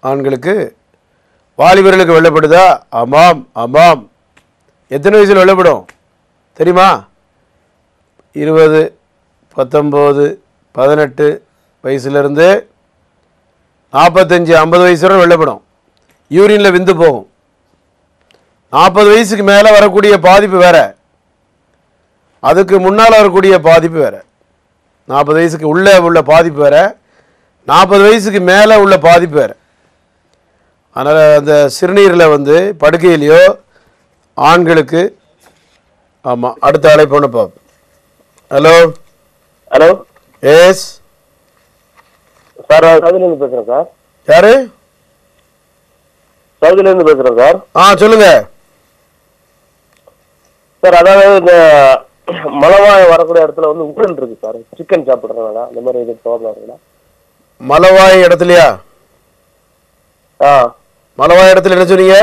ஆண்களுக்கு. வாலிபர்களுக்கு வெள்ளப்படுதா ஆமாம் ஆமாம். எத்தனை வயசில் வெள்ளப்படும் தெரியுமா? இருபது பத்தொம்போது பதினெட்டு வயசுலேருந்து நாற்பத்தஞ்சி ஐம்பது வயசு வரை வெள்ளப்படும் யூரினில் விந்து போகும். நாற்பது வயசுக்கு மேலே வரக்கூடிய பாதிப்பு வேறு. அதுக்கு முன்னால் வரக்கூடிய பாதிப்பு வேற. நாற்பது வயசுக்கு உள்ளே உள்ள பாதிப்பு வேற. நாற்பது வயசுக்கு மேலே உள்ள பாதிப்பு வேற. அதனால் அந்த சிறுநீரில் வந்து படுக்கையிலையோ ஆண்களுக்கு ஆமாம் அடுத்த அழைப்பு ஒன்று பார்ப்போம். ஹலோ? ஹலோ? எஸ் சார் சவுதிலேருந்து பேசுகிறேன் சார். யாரு? சவுதிலேருந்து பேசுகிறேன் சார். ஆ சொல்லுங்க. சார் அதாவது இந்த மலவாய் வரக்கூடிய இடத்துல வந்து உடன் இருக்கு சார். சிக்கன் சாப்பிட்றதுனால அந்த மாதிரி இது ப்ராப்ளம் இருக்குங்களா மலவாய் இடத்துலையா? ஆ. மலவாய் இடத்துல என்ன சொன்னீங்க?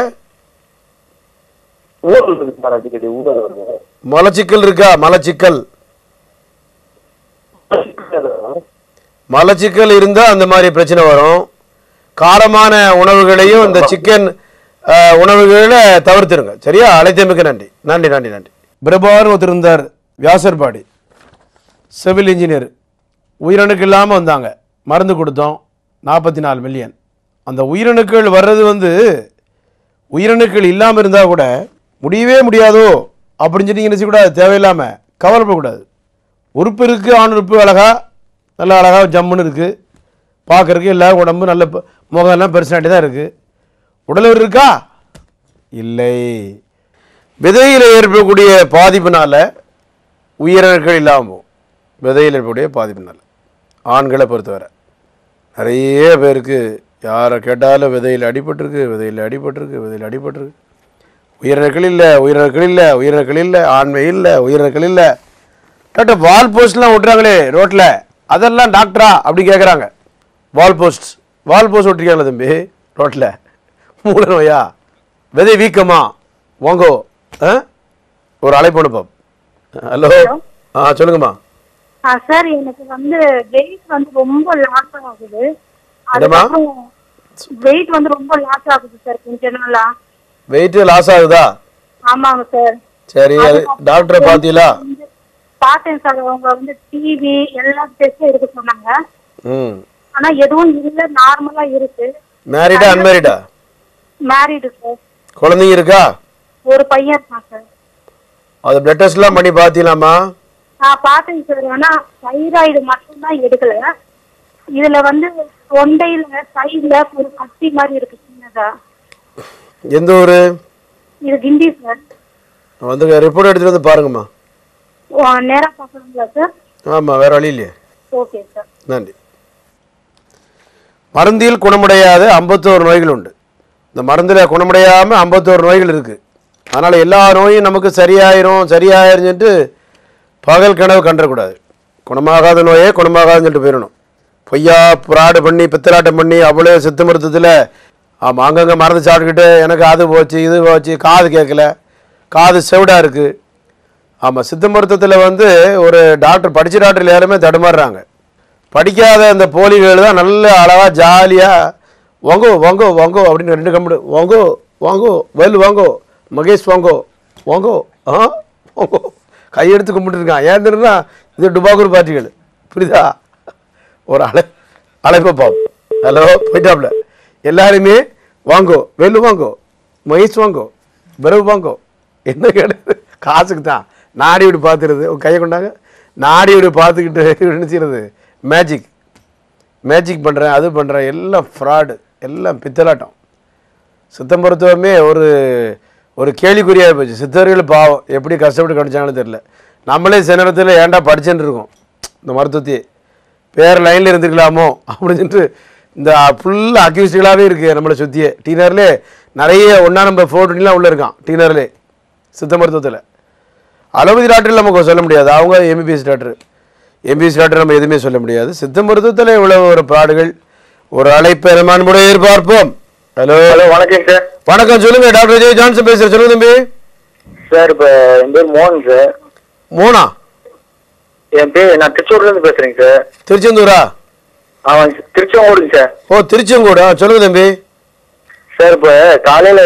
ஊழல் இருக்கு சார் அடிக்கடி ஊழல் வருது மலச்சிக்கல் இருக்கா? மலச்சிக்கல். மலச்சிக்கல் இருந்தால் அந்த மாதிரி பிரச்சனை வரும். காரமான உணவுகளையும் இந்த சிக்கன் உணவுகளை தவிர்த்துருங்க. சரியா? அழைத்தமைக்கு நன்றி. நன்றி நன்றி நன்றி. பிரபான்னு ஒருத்தர் இருந்தார். Vyasarpadi civil engineer. உயிரணுக்கு இல்லாமல் வந்தாங்க. மருந்து கொடுத்தோம். நாற்பத்தி நாலு மில்லியன் அந்த உயிரணுக்கள் வர்றது வந்து உயிரணுக்கள் இல்லாமல் இருந்தால் கூட முடியவே முடியாதோ அப்படின்னு சொல்லி நினச்சி கூட தேவையில்லாமல் கவலைப்படக்கூடாது. உறுப்பு இருக்குது ஆண் உறுப்பு அழகாக நல்லா அழகாக ஜம்முன்னு இருக்குது பார்க்குறக்கு எல்லா உடம்பு நல்ல ப- முகம்லாம் பெருசாண்டி தான் இருக்குது உடல் இருக்கா? இல்லை. விதையில் ஏற்படக்கூடிய பாதிப்புனால் உயிரினர்கள் இல்லாமல் போகும் விதையில் ஏற்படக்கூடிய பாதிப்புனால ஆண்களை பொறுத்தவரை. நிறைய பேருக்கு யாரை கேட்டாலும் விதையில் அடிபட்டிருக்கு விதையில் அடிபட்டிருக்கு விதையில் அடிபட்டிருக்கு. உயிரினர்கள் இல்லை உயிரினர்கள் இல்லை உயிரினர்கள் இல்லை ஆண்மை இல்லை உயிரினர்கள் இல்லை. டாக்டர் வால் போஸ்ட்லாம் விட்றாங்களே ரோட்டில் அதெல்லாம் டாக்டரா அப்படி கேட்குறாங்க வால் போஸ்ட் வால் போஸ்ட் விட்டுருக்காங்களா தம்பி ரோட்டில் மூல நோயா விதை வீக்கமா? வாங்கோ ஆ? ஒரு அழைப்பு அனுப்பம் ஹலோ? ஆ சொல்லுங்கம்மா. ஆ சார் எனக்கு வந்து வெயிட் வந்து ரொம்ப லாஸ் ஆகுது? அதுக்கப்புறம் வெயிட் வந்து ரொம்ப லாஸ் ஆகுது சார் கொஞ்ச நாளா. வெயிட்டு லாஸ் ஆகுதா? ஆமாங்க சார். சரி டாக்டரை பார்த்தீங்களா? வந்து பார்த்தேன் சார் அவங்க வந்து டிவி எல்லா டெஸ்டும் எடுக்க சொன்னாங்க. ம். ஆனா எதுவும் இல்ல நார்மலா இருக்கு. மேரிடா அன்மேரிடா மேரிடு சார். குழந்தைங்க இருக்கா? ஒரு பையன் இருக்கான் சார். அது பிளட் டெஸ்ட்லாம் பண்ணி பார்த்தீங்களாம்மா நான் பார்த்தேன் சார் ஆனா தைராய்டு மட்டும்தான் எடுக்கல. இதுல வந்து தொண்டையில சைடுல ஒரு கட்டி மாதிரி இருக்கு சின்னதா. எந்த ஊர்? இது கிண்டி சார் வந்து ரிப்போர்ட் எடுத்துகிட்டு வந்து பாருங்கம்மா. ஓ, நேரா பார்க்கணுங்களா சார் ஆமாம் வேறு வழி இல்லையே. ஓகே சார் நன்றி. மருந்தில் குணமடையாத ஐம்பத்தோரு நோய்கள் உண்டு. இந்த மருந்தில் குணமடையாமல் ஐம்பத்தோரு நோய்கள் இருக்குது அதனால் எல்லா நோயும் நமக்கு சரியாயிரும் சரியாயிருந்துட்டு பகல் கனவு கண்டக்கூடாது குணமாகாத நோயே குணமாகாதுன்னு சொல்லிட்டு போயிடணும் பொய்யா புராடு பண்ணி பித்தலாட்டம் பண்ணி அவ்வளோ சித்து மருத்துவத்தில் ஆமாம் அங்கங்கே மருந்து சாப்பிட்டுக்கிட்டு எனக்கு அது போச்சு இது போச்சு காது கேட்கல காது செவிடாக இருக்குது ஆமாம் சித்த மருத்துவத்தில் வந்து ஒரு டாக்டர் படித்த டாக்டர் எல்லாருமே தடுமாறுறாங்க. படிக்காத அந்த போலிகள் தான் நல்ல அழகாக ஜாலியாக வாங்கோ வாங்கோ வாங்கோ அப்படின்னு ரெண்டு கம்பெனி வாங்கோ வாங்கோ வெல் வாங்கோ மகேஷ் வாங்கோ. வாங்கோ. ஆ? வாங்கோ. கையெடுத்து கும்பிட்டுருக்கான் ஏன் தெரியுமா? இது டுபாக்கூர் பார்ட்டிகள் புரியுதா? ஒரு அழை அழைப்பை பாப்போம் ஹலோ போயிட்டாப்ல எல்லாருமே வாங்கோ. வெள்ளு வாங்கோ. மகேஷ் வாங்கோ. பிறகு வாங்கோ. என்ன கிடையாது காசுக்கு தான். நாடி விடு பார்த்துருது உங்கள் கையை கொண்டாங்க. நாடி வீடு பார்த்துக்கிட்டு என்ன செய்யறது மேஜிக் மேஜிக் பண்ணுறேன் அது பண்ணுறேன் எல்லாம் ஃப்ராடு எல்லாம் பித்தலாட்டம். சித்த மருத்துவமே ஒரு ஒரு கேள்விக்குறியாக போச்சு. சித்தர்கள் பாவம். எப்படி கஷ்டப்பட்டு கடிச்சாங்கன்னு தெரில நம்மளே சில நேரத்தில் ஏன்டா படிச்சுட்டு இருக்கோம்? இந்த மருத்துவத்தையே. வேறு லைனில் இருந்துக்கலாமோ அப்படின்னு சொல்லிட்டு இந்த ஃபுல் அக்யூஸ்டுகளாகவே இருக்குது நம்மளை சுற்றியே டீனர்லே நிறைய ஒன்றா நம்ம ஃபோட்டோலாம் உள்ளே இருக்கான் டீனர்லே சித்த மருத்துவத்தில். அலோபதி டாக்டர் நமக்கு சொல்ல முடியாது. அவங்க எம்பிபிஎஸ் டாக்டர் எம்பிபிஎஸ் டாக்டர் நம்ம எதுவுமே சொல்ல முடியாது. சித்த மருத்துவத்தில் இவ்வளோ ஒரு பாடுகள். ஒரு அழைப்பெருமான் கூட எதிர்பார்ப்போம் ஹலோ ஹலோ வணக்கம் சார் வணக்கம் சொல்லுங்க டாக்டர் ஜெய் ஜான்சன் பேசுறேன் சொல்லுங்க தம்பி. சார் இப்போ என் பேர் மோகன் சார் மோனா? என் பேர் நான் திருச்சூர்ல இருந்து பேசுறேங்க சார் திருச்செந்தூரா? அவன் திருச்செங்கோடுங்க சார் ஓ திருச்செங்கோடு? சொல்லுங்க தம்பி. சார் இப்போ காலையில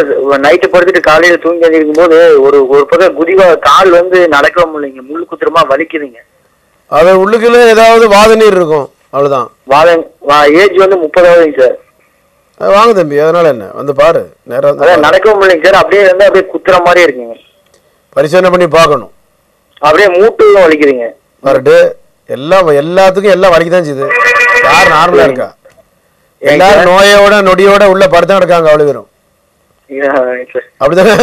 நைட்டு படுத்துட்டு காலையில தூங்கி எழுந்திருக்கும் போது ஒரு ஒரு பக்கம் குதிவா கால் வந்து நடக்க முடியலைங்க. முள்ளு குத்துறமா வலிக்குதுங்க. அது உள்ளுக்குள்ள ஏதாவது வாத நீர் இருக்கும். அவ்வளோதான் வாதம் ஏஜ் வந்து முப்பதாவதுங்க சார் வாங்க தம்பி அதனால என்ன? வந்து பாரு நேரம். நடக்கவும் முடியலைங்க சார். அப்படியே வந்து அப்படியே குத்துற மாதிரி இருக்குங்க. பரிசோதனை பண்ணி பார்க்கணும். அப்படியே மூட்டும் வலிக்குதுங்க. வரட்டு எல்லாம் எல்லாத்துக்கும் எல்லாம் வலிக்கு தான் செய்யுது யார் நார்மலா இருக்கா? எல்லாரும் நோயோட நொடியோட உள்ள படுத்தா இருக்காங்க அவ்வளவு பேரும். அப்படிதானே?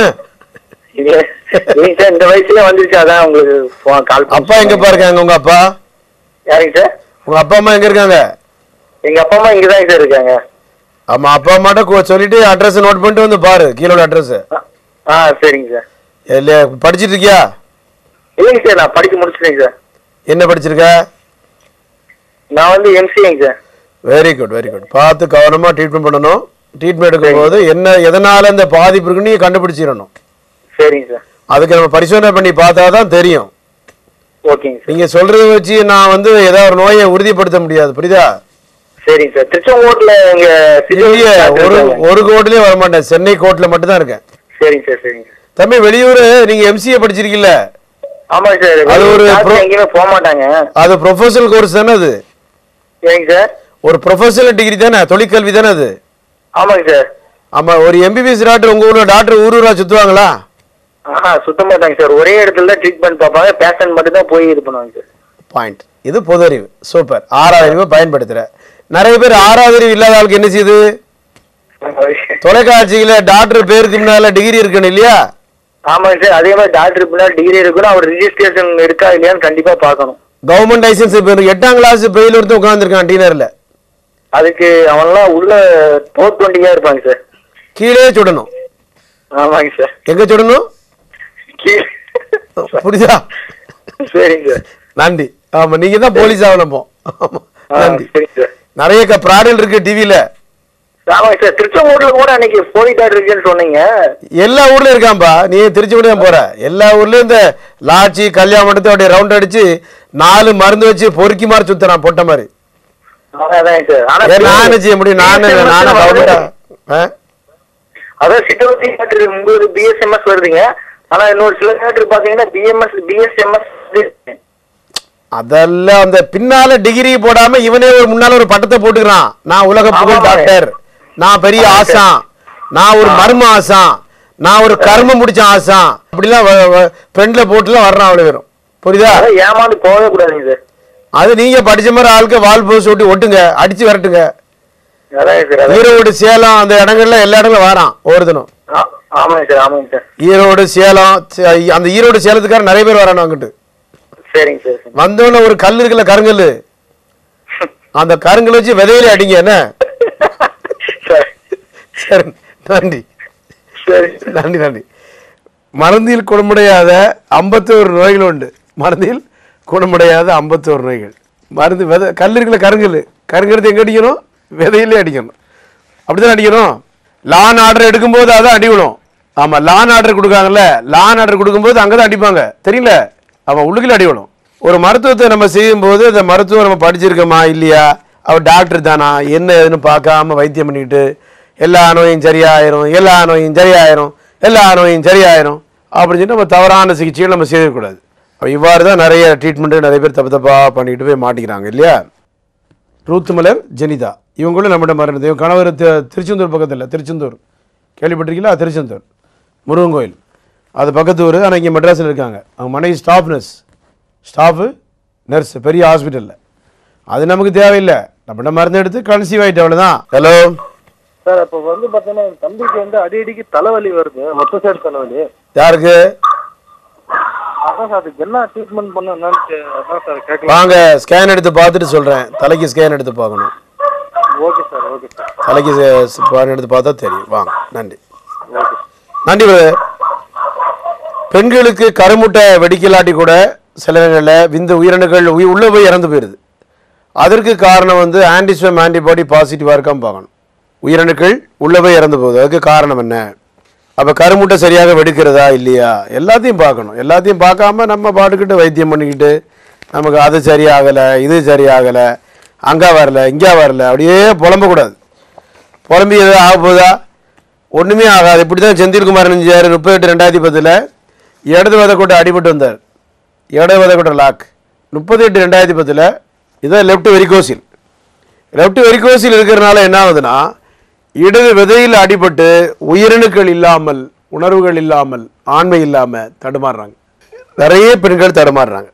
இல்லைங்க இந்த வயசுல வந்துருச்சு. அதான் உங்களுக்கு கால் அப்பா எங்கப்பா இருக்காங்க உங்க அப்பா? யாருங்க சார்? உங்க அப்பா அம்மா எங்க இருக்காங்க? எங்க அப்பா அம்மா இங்கதான் சார் இருக்காங்க. ஆமா அப்பா அம்மாட்ட சொல்லிட்டு அட்ரஸ் நோட் பண்ணிட்டு வந்து பாரு கீழே உள்ள அட்ரஸ் ஆ, சரிங்க சார். இல்லையா படிச்சிட்டு இருக்கியா? இல்லைங்க சார் நான் படிச்சு முடிச்சிட்டேங்க சார். என்ன படிச்சிருக்க? நான் வந்து எம்சிங்க sir. Very good very good பார்த்து கவனமா ட்ரீட்மெண்ட் பண்ணணும். ட்ரீட்மெண்ட் எடுக்கும்போது என்ன எதனால இந்த பாதிப்பு இருக்குன்னு நீ கண்டுபிடிச்சிடணும். சரிங்க சார். அதுக்கு நம்ம பரிசோதனை பண்ணி பார்த்தா தான் தெரியும். ஓகேங்க சார். நீங்க சொல்றத வச்சு நான் வந்து ஏதாவது ஒரு நோயை உறுதிப்படுத்த முடியாது புரியுதா? சரிங்க சார். திருச்செங்கோட்டுல எங்க இல்லையே ஒரு ஒரு கோட்லயே வர மாட்டேன் சென்னை கோர்ட்ல மட்டும் தான் இருக்கேன். சரிங்க சார் சரிங்க சார். தம்பி வெளியூர் நீங்க எம்சிஏ படிச்சிருக்கீல்ல? ஆமாங்க சார். அது ஒரு எங்கேயுமே போக மாட்டாங்க அது ப்ரொஃபஷனல் கோர்ஸ் தானே அது? சரிங்க சார்? ஒரு ப்ரொஃபஷனல் டிகிரி தானே? தொழிற்கல்வி தானே அது? ஆமாங்க சார். ஆமா ஒரு எம்பிபிஎஸ் டாக்டர் உங்க ஊர்ல டாக்டர் ஊர் ஊரா சுத்துவாங்களா? சுத்த மாட்டாங்க சார். ஒரே இடத்துல தான் ட்ரீட்மெண்ட் பார்ப்பாங்க. பேஷண்ட் மட்டும் தான் போய் இது பண்ணுவாங்க சார். பாயிண்ட் இது பொது அறிவு. சூப்பர் ஆறாவது அறிவை பயன்படுத்துற. நிறைய பேர் ஆறாவது அறிவு இல்லாத ஆளுக்கு என்ன செய்யுது? தொலைக்காட்சியில டாக்டர் பேருக்கு முன்னால டிகிரி இருக்கணும் இல்லையா? ஆமாங்க சார் அதே மாதிரி டாக்டர் பின்னாடி டிகிரி இருக்கணும். அவர் ரிஜிஸ்ட்ரேஷன் இருக்கா இல்லையான்னு கண்டிப்பா பார்க்கணும். கவர்மெண்ட் லைசன்ஸ் இப்போ எட்டாம் கிளாஸ் பெயில் ஒருத்தன் உட்காந்துருக்கான் டீனர்ல அதுக்கு அவன்லாம் உள்ள போர் டுவெண்ட்டியா இருப்பாங்க சார். கீழே சுடணும். ஆமாங்க சார். எங்க சுடணும்? கீழே. புரியுதா? சரிங்க சார். நன்றி. ஆமா நீங்க தான் போலீஸ் ஆகணும் நன்றி. சரிங்க சார். நிறைய ப்ராடல் இருக்கு டிவில. ஆமாங்க சார். கூட அன்னைக்கு போலி டாக்டர் இருக்குன்னு சொன்னீங்க. எல்லா ஊர்லயும் இருக்காம்பா. நீ திருச்சி கூட தான் போற. எல்லா ஊர்லயும் இந்த லாட்சி கல்யாண மண்டபத்தை அப்படியே ரவுண்ட் அடிச்சு நாலு மருந்து வச்சு பொறுக்கி மாதிரி சுத்துறான் பொட்ட மாதிரி. நான் செய்ய முடியும். நானு. கவர்மெண்டா அதான் சிட்டவத்தி டாக்டர் உங்களுக்கு பிஎஸ்எம்எஸ் வருதுங்க. ஆனா இன்னொரு சில டாக்டர் பாத்தீங்கன்னா பிஎம்எஸ் பிஎஸ்எம்எஸ் அதெல்லாம் அந்த பின்னால டிகிரி போடாம இவனே ஒரு முன்னால ஒரு பட்டத்தை போட்டுக்கிறான். நான் உலக புகழ். டாக்டர். நான் பெரிய ஆசான் நான் ஒரு மர்ம ஆசான் நான் ஒரு கர்மம் முடிச்ச ஆசான் அப்படிலாம் ஃப்ரெண்ட்ல போட்டுலாம் வர்றான் அவ்வளவு பேரும் புரியுதா? ஏமாந்து போகவே கூடாதுங்க சார் அது நீங்க படிச்ச மாதிரி ஆளுக்கு வால் போஸ் ஓட்டி ஒட்டுங்க. அடிச்சு விரட்டுங்க. ஈரோடு சேலம் அந்த இடங்கள்ல எல்லா இடங்களும் வரான் ஆமாங்க சார் ஈரோடு சேலம் அந்த ஈரோடு சேலத்துக்கார நிறைய பேர் வரானு அங்கிட்டு. சரிங்க சார். வந்தோடனே ஒரு கல் இருக்குல்ல கருங்கல் அந்த கருங்கல் வச்சு விதையில அடிங்க என்ன? சரி. நன்றி. சரி. நன்றி நன்றி. மருந்தில் குணமடையாத ஐம்பத்தோரு நோய்கள் உண்டு. மருந்தில் குணமடையாத ஐம்பத்தோரு நோய்கள். மருந்து விதை கல் இருக்குல்ல கருங்கல் கருங்கல் எங்க அடிக்கணும்? விதையிலே அடிக்கணும். அப்படிதான் அடிக்கணும்? லான் ஆர்டர் எடுக்கும்போது அதான் அடிக்கணும். ஆமா லான் ஆர்டர் கொடுக்காங்கல்ல லான் ஆர்டர் கொடுக்கும்போது அங்கே தான் அடிப்பாங்க. தெரியல அவன் உள்ளுக்கில் அடிக்கணும் ஒரு மருத்துவத்தை நம்ம செய்யும்போது அந்த மருத்துவம் நம்ம படிச்சிருக்கோமா இல்லையா? அவர் டாக்டர் தானா? என்ன ஏதுன்னு பார்க்காம வைத்தியம் பண்ணிக்கிட்டு எல்லா நோயும் சரியாயிரும் எல்லா நோயும் சரியாயிரும் எல்லா நோயும் சரியாயிரும் அப்படின்னு சொல்லி நம்ம தவறான சிகிச்சைகள் நம்ம செய்யக்கூடாது. அப்ப இவ்வாறு தான் நிறைய ட்ரீட்மெண்ட்டு நிறைய பேர் தப்பு தப்பாக பண்ணிக்கிட்டு போய் மாட்டிக்கிறாங்க இல்லையா? ரூத்துமலர் ஜெனிதா. இவங்க கூட நம்மகிட்ட மருந்து இவங்க கணவர் திருச்செந்தூர் பக்கத்தில் திருச்செந்தூர். கேள்விப்பட்டிருக்கீங்களா? திருச்செந்தூர். முருகன் கோயில். அது பக்கத்து ஊர் ஆனால் இங்கே மெட்ராஸில் இருக்காங்க. அவங்க மனைவி ஸ்டாஃப் நர்ஸ் ஸ்டாஃபு நர்ஸ் பெரிய ஹாஸ்பிட்டலில் அது நமக்கு தேவையில்லை. நம்மகிட்ட மருந்து எடுத்து கன்சீவ் ஆகிட்டு அவ்வளோதான் ஹலோ சார் அப்போ வந்து பார்த்தீங்கன்னா என் தம்பிக்கு வந்து அடிக்கடிக்கு தலைவலி வருது. மொத்த சைடு தலைவலி யாருக்கு? அதான் சார் அதுக்கு என்ன ட்ரீட்மெண்ட் பண்ண என்னன்னு கே- அதான் சார் கேட்கலாம் வாங்க ஸ்கேன் எடுத்து பார்த்துட்டு சொல்கிறேன் தலைக்கு ஸ்கேன் எடுத்து பார்க்கணும். Okay sir okay sir. தலைக்கு ஸ்கேன் எடுத்து பார்த்தா தெரியும். வாங்க நன்றி. ஓகே நன்றி பிரதர் பெண்களுக்கு கருமுட்டை வெடிக்கலாட்டி கூட சில நேரங்களில் விந்து உயிரணுக்கள் உயி உள்ளே போய் இறந்து போயிடுது அதற்கு காரணம் வந்து ஆன்டிஸ்வம் ஆன்டிபாடி பாசிட்டிவாக இருக்காமல் பார்க்கணும். உயிரணுக்கள் உள்ளே போய் இறந்து போகுது. அதுக்கு காரணம் என்ன? அப்போ கருமுட்டை சரியாக வெடிக்கிறதா இல்லையா? எல்லாத்தையும் பார்க்கணும். எல்லாத்தையும் பார்க்காம நம்ம பாட்டுக்கிட்டு வைத்தியம் பண்ணிக்கிட்டு நமக்கு அது சரியாகலை இது சரியாகலை அங்கே வரல இங்கே வரல அப்படியே புலம்பக்கூடாது. புலம்பி எதாவது ஆக போகுதா ஒன்றுமே ஆகாது. இப்படி தான் செந்தில்குமார் நெஞ்சார் முப்பத்தெட்டு ரெண்டாயிரத்தி பத்தில் இடது வதக்கோட்டை அடிபட்டு வந்தார். இடது வதக்கோட்டை லாக் முப்பத்தெட்டு ரெண்டாயிரத்தி பத்தில் இதான் லெஃப்ட் வெரிகோசில் லெஃப்ட் வெரிகோசில் இருக்கிறனால என்ன ஆகுதுன்னா இடது விதையில் அடிபட்டு உயிரணுக்கள் இல்லாமல் உணர்வுகள் இல்லாமல் ஆண்மை இல்லாமல் தடுமாறுறாங்க. நிறைய பெண்கள் தடுமாறுறாங்க.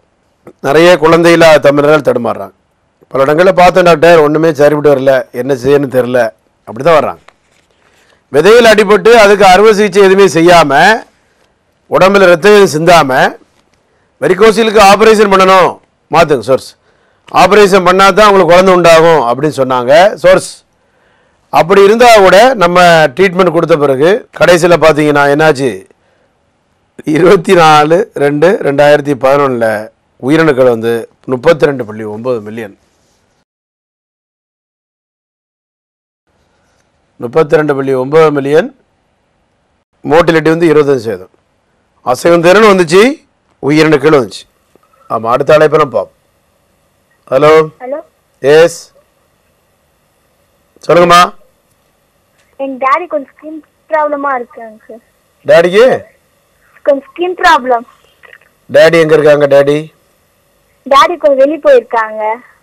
நிறைய குழந்தையில்லா தமிழர்கள் தடுமாறுறாங்க. பல இடங்களில் பார்த்தோம் டாக்டர் ஒன்றுமே சரிபட்டு வரல என்ன செய்யணும்னு தெரில அப்படி தான் வர்றாங்க. விதையில் அடிபட்டு அதுக்கு அறுவை சிகிச்சை எதுவுமே செய்யாமல் உடம்புல ரத்தம் சிந்தாமல் வெரிகோசிலுக்கு ஆப்ரேஷன் பண்ணணும். மாற்றுங்க சோர்ஸ் ஆப்ரேஷன் பண்ணால் தான் அவங்களுக்கு குழந்தை உண்டாகும் அப்படின்னு சொன்னாங்க சோர்ஸ் அப்படி இருந்தால் கூட நம்ம ட்ரீட்மெண்ட் கொடுத்த பிறகு கடைசியில் பார்த்தீங்கன்னா என்னாச்சு? இருபத்தி நாலு ரெண்டு ரெண்டாயிரத்தி பதினொன்றில் உயிரணுக்கள் வந்து முப்பத்தி ரெண்டு புள்ளி ஒம்பது மில்லியன் முப்பத்தி ரெண்டு புள்ளி ஒம்பது மில்லியன் மோட்டிலிட்டி வந்து இருபத்தஞ்சு சதவீதம். அசைவம் திறன் வந்துச்சு உயிரணுக்கள் வந்துச்சு. ஆமாம் அடுத்த அழைப்பில் பார்ப்போம் ஹலோ? ஹலோ? எஸ் சொல்லுங்கம்மா. எங்க டாடி கொஞ்சம் ஸ்கின் ப்ராப்ளமா இருக்காங்க சார் டேடிக்கு கொஞ்சம் ஸ்கின் ப்ராப்ளம் டேடி எங்கே இருக்காங்க டேடி டாடி கொஞ்சம் வெளியே போயிருக்காங்க.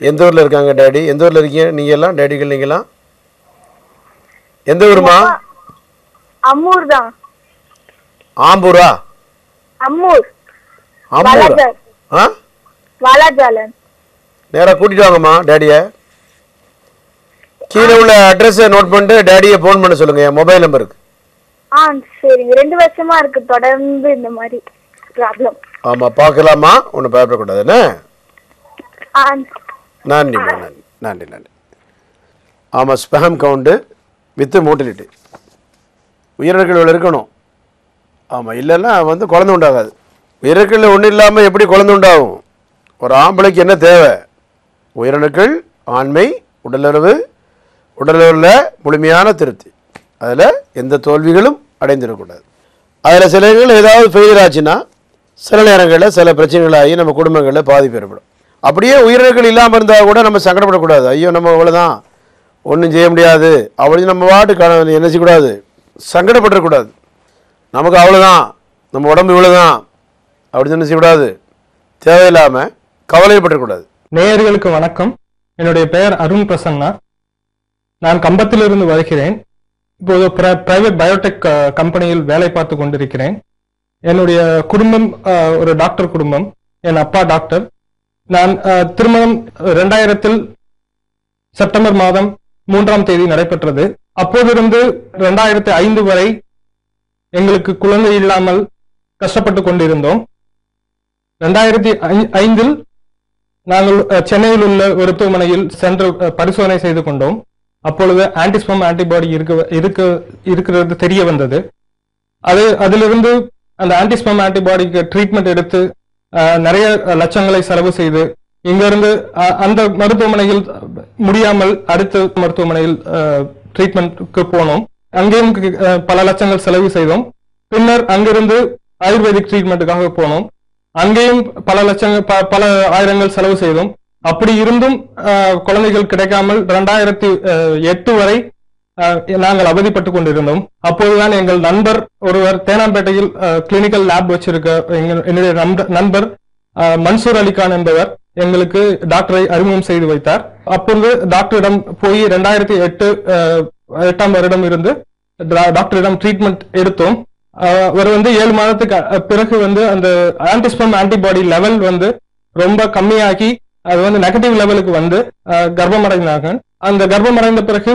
எந்த ஊரில் இருக்காங்க டேடி எந்த ஊரில் இருக்கீங்க? நீங்கள் எல்லாம் டேடிகள் நீங்களாம் எந்த ஊருமா அம்மூர் தான். ஆம்பூரா? அம்மூர். வாலாஜால் ஆ? வாலாஜாலன் நேராக கூட்டிட்டு வாங்கம்மா டேடியை. கீழே உள்ள அட்ரஸை நோட் பண்ணிட்டு டேடியை ஃபோன் பண்ண சொல்லுங்க என் மொபைல் நம்பருக்கு ஆ சரிங்க ரெண்டு வருஷமா இருக்கு தொடர்ந்து இந்த மாதிரி ப்ராப்ளம் ஆமாம் பார்க்கலாமா? ஒன்றும் பயப்படக்கூடாது என்ன? ஆ. நன்றிம்மா நன்றி நன்றி நன்றி ஆமாம் ஸ்பேம் கவுண்டு வித்து மோட்டிலிட்டி உயிரிழர்கள் இருக்கணும். ஆமாம் இல்லைன்னா வந்து குழந்தை உண்டாகாது. உயிரணுக்கள் ஒன்றும் இல்லாமல் எப்படி குழந்தை உண்டாகும்? ஒரு ஆம்பளைக்கு என்ன தேவை? உயிரணுக்கள் ஆண்மை உடலுறவு உடலுறவில் முழுமையான திருப்தி. அதில் எந்த தோல்விகளும் அடைந்திடக்கூடாது. அதில் சில இடங்கள் ஏதாவது ஃபெயிலியர் ஆச்சுன்னா சில நேரங்களில் சில பிரச்சனைகளாகி நம்ம குடும்பங்களில் பாதிப்பு ஏற்படும் அப்படியே உயிரணுக்கள் இல்லாமல் இருந்தால் கூட நம்ம சங்கடப்படக்கூடாது. ஐயோ நம்ம அவ்வளோதான் ஒன்றும் செய்ய முடியாது. அப்படின்னு நம்ம வாட்டு என்ன செய்யக்கூடாது? சங்கடப்பட்டுறக்கூடாது. நமக்கு அவ்வளோதான் நம்ம உடம்பு இவ்வளோதான் அப்படின்னு என்ன செய்யக்கூடாது தேவையில்லாமல் கவலைப்படக்கூடாது நேயர்களுக்கு வணக்கம். என்னுடைய பெயர் அருண் பிரசன்னா. நான் கம்பத்திலிருந்து வருகிறேன். இப்போது பிரைவேட் பயோடெக் கம்பெனியில் வேலை பார்த்து கொண்டிருக்கிறேன். என்னுடைய குடும்பம் ஒரு டாக்டர் குடும்பம். என் அப்பா டாக்டர் நான் திருமணம் ரெண்டாயிரத்தில் செப்டம்பர் மாதம் மூன்றாம் தேதி நடைபெற்றது. அப்போதிருந்து ரெண்டாயிரத்தி ஐந்து வரை எங்களுக்கு குழந்தை இல்லாமல் கஷ்டப்பட்டு கொண்டிருந்தோம். ரெண்டாயிரத்தி ஐந்தில் நாங்கள் சென்னையில் உள்ள மருத்துவமனையில் சென்று பரிசோதனை செய்து கொண்டோம். அப்பொழுது ஆன்டிஸ்பம் ஆன்டிபாடி இருக்க இருக்க இருக்கிறது தெரிய வந்தது. அது அதிலிருந்து அந்த ஆன்டிஸ்பம் ஆன்டிபாடிக்கு ட்ரீட்மெண்ட் எடுத்து நிறைய லட்சங்களை செலவு செய்து இங்கிருந்து அந்த மருத்துவமனையில் முடியாமல் அடுத்த மருத்துவமனையில் ட்ரீட்மெண்ட்டுக்கு போனோம். அங்கேயும் பல லட்சங்கள் செலவு செய்தோம். பின்னர் அங்கிருந்து ஆயுர்வேதிக் ட்ரீட்மெண்ட்டுக்காக போனோம். அங்கேயும் பல லட்சங்கள் ப- பல ஆயிரங்கள் செலவு செய்தோம். அப்படி இருந்தும் குழந்தைகள் கிடைக்காமல் ரெண்டாயிரத்தி எட்டு வரை நாங்கள் அவதிப்பட்டு கொண்டிருந்தோம். அப்போதுதான் எங்கள் நண்பர் ஒருவர் தேனாம்பேட்டையில் கிளினிக்கல் லேப் வச்சிருக்க என்னுடைய நண்பர்- நண்பர் மன்சூர் அலிகான் என்பவர் எங்களுக்கு டாக்டரை அறிமுகம் செய்து வைத்தார். அப்பொழுது டாக்டரிடம் போய் ரெண்டாயிரத்தி எட்டு எட்டாம் வருடம் இருந்து டாக்டரிடம் ட்ரீட்மெண்ட் எடுத்தோம். அவர் வந்து ஏழு மாதத்துக்கு பிறகு வந்து அந்த ஆன்டிஸ்பம் ஆன்டிபாடி லெவல் வந்து ரொம்ப கம்மியாகி அது வந்து நெகட்டிவ் லெவலுக்கு வந்து கர்ப்பம் கர்ப்பமடைந்தாங்க. அந்த கர்ப்பமடைந்த பிறகு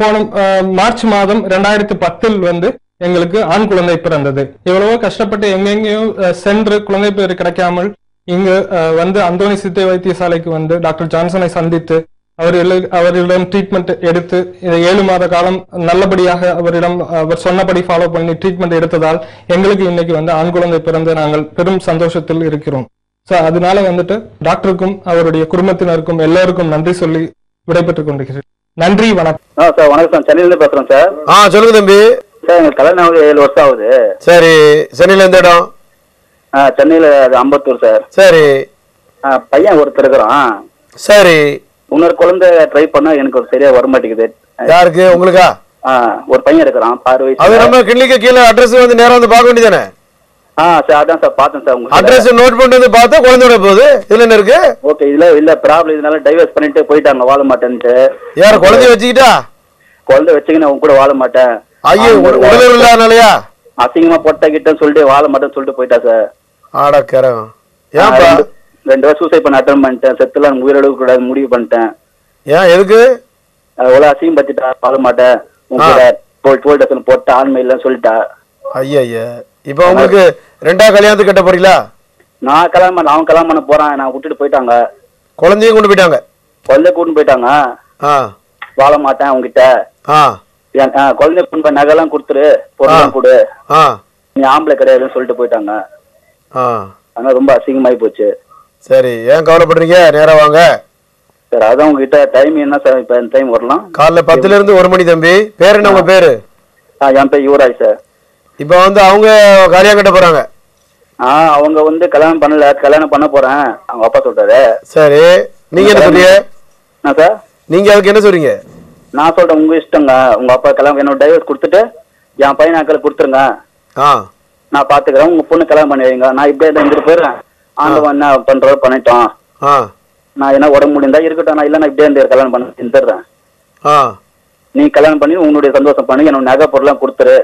போன மார்ச் மாதம் ரெண்டாயிரத்தி பத்தில் வந்து எங்களுக்கு ஆண் குழந்தை பிறந்தது. எவ்வளவோ கஷ்டப்பட்டு எங்கெங்கேயோ சென்று குழந்தை பேர் கிடைக்காமல் இங்கு வந்து அந்தோணி சித்தை வைத்தியசாலைக்கு வந்து டாக்டர் ஜான்சனை சந்தித்து அவர்கள் அவரிடம் ட்ரீட்மெண்ட் எடுத்து இந்த ஏழு மாத காலம் நல்லபடியாக அவரிடம் அவர் சொன்னபடி ஃபாலோ பண்ணி ட்ரீட்மெண்ட் எடுத்ததால் எங்களுக்கு இன்னைக்கு வந்து ஆண் குழந்தை பிறந்து நாங்கள் பெரும் சந்தோஷத்தில் இருக்கிறோம். ஸோ அதனால வந்துட்டு டாக்டருக்கும் அவருடைய குடும்பத்தினருக்கும் எல்லோருக்கும் நன்றி சொல்லி விடைபெற்றுக் கொண்டிருக்கிறேன் நன்றி வணக்கம். ஆ சார் வணக்கம் சார் சென்னையிலேருந்து பேசுகிறோம் சார் ஆ சொல்லுங்க தம்பி. சார் எங்களுக்கு கல்யாணம் ஆகுது ஏழு வருஷம் ஆகுது. சரி சென்னையில் எந்த இடம்? ஆ சென்னையில் அம்பத்தூர் சார் சரி. ஆ பையன் ஒருத்தர் இருக்கிறான். சரி. இன்னொரு குழந்தை ட்ரை பண்ணா எனக்கு ஒரு சரியா வர மாட்டேங்குது யாருக்கு? உங்களுக்கா? ஒரு பையன் இருக்கிறான் பார்வை அது நம்ம கிளினிக்கு கீழே அட்ரஸ் வந்து நேரா வந்து பார்க்க வேண்டியதானே? ஆ சார் அதான் சார் பார்த்தேன் சார் உங்களுக்கு. அட்ரஸ் நோட் பண்ணிட்டு வந்து பார்த்தா குழந்தையோட போகுது. இதுல என்ன இருக்கு? ஓகே இதுல இல்ல ப்ராப்ளம் இதனால டைவர்ஸ் பண்ணிட்டு போயிட்டாங்க வாழ மாட்டேன்ட்டு. யார குழந்தைய வச்சுக்கிட்டா? குழந்தை வச்சுக்கின்னு உன் கூட வாழ மாட்டேன். ஐயோ உட- உடல் இல்லாதனாலயா அசிங்கமா பொட்ட கிட்டன்னு சொல்லிட்டு வாழ மாட்டேன்னு சொல்லிட்டு போயிட்டா சார். ஆடக்கரம் ஏன்பா? ரெண்டு- வருஷம் சூசைட் பண்ண அட்டன் பண்ணிட்டேன். செத்துலாம் உயிரிழக்க கூடாது முடிவு பண்ணிட்டேன். ஏன் எதுக்கு? அவ்வளவு அசிங்கம் பத்திட்டா வாழ மாட்டேன். டுவெல் டுவெல் டசன் போட்ட ஆண்மை இல்லைன்னு சொல்லிட்டா. ஐயா ஐயா இப்போ உங்களுக்கு ரெண்டா கல்யாணத்துக்கு கட்ட போறீங்களா? நான் கல்யாணம் பண்ண அவன் கல்யாணம் பண்ண போறான். நான் விட்டுட்டு போயிட்டாங்க. குழந்தையும் கொண்டு போயிட்டாங்க? குழந்தை கூட்டின்னு போயிட்டாங்க. வாழ மாட்டேன் அவங்ககிட்ட குழந்தை கொண்டு போய் நகைலாம் கொடுத்துரு. பொருளாம் கொடு. நீ ஆம்பளை கிடையாதுன்னு சொல்லிட்டு போயிட்டாங்க. ஆ. அதனால ரொம்ப அசிங்கமாயி போச்சு. சரி ஏன் கவலைப்படுறீங்க? நேரா வாங்க. சார் அதான் உங்ககிட்ட டைம் என்ன சார்? இப்போ இந்த டைம் வரலாம். காலைல பத்துல இருந்து ஒரு மணி தம்பி. பேர் என்ன உங்க பேரு? ஆ என் பேர் யுவராஜ் சார். இப்போ வந்து அவங்க கல்யாணம் கட்ட போறாங்க. ஆ அவங்க வந்து கல்யாணம் பண்ணல. கல்யாணம் பண்ண போறேன். அவங்க அப்பா சொல்றாரு. சரி நீங்க என்ன சொல்றீங்க? என்ன சார்? நீங்க அதுக்கு என்ன சொல்றீங்க? நான் சொல்றேன் உங்க இஷ்டங்க. உங்க அப்பா கல்யாணம் என்னோட டைவர்ஸ் கொடுத்துட்டு என் பையன் அக்களை கொடுத்துருங்க. ஆ. நான் பாத்துக்கிறேன். உங்க பொண்ணு கல்யாணம் பண்ணி வைங்க நான் இப்படியே தான் இருந்துட்டு போயிடுறேன். ஆண்டவன் என்ன பண்றதோ பண்ணிட்டோம் நான் என்ன உடம்பு முடிந்தா இருக்கட்டும் நான் இல்ல நான் இப்படியே இருந்து கல்யாணம் பண்ணி ஆ. நீ கல்யாணம் பண்ணி உன்னுடைய சந்தோஷம் பண்ணி என்னோட நகை பொருள்லாம் கொடுத்துரு.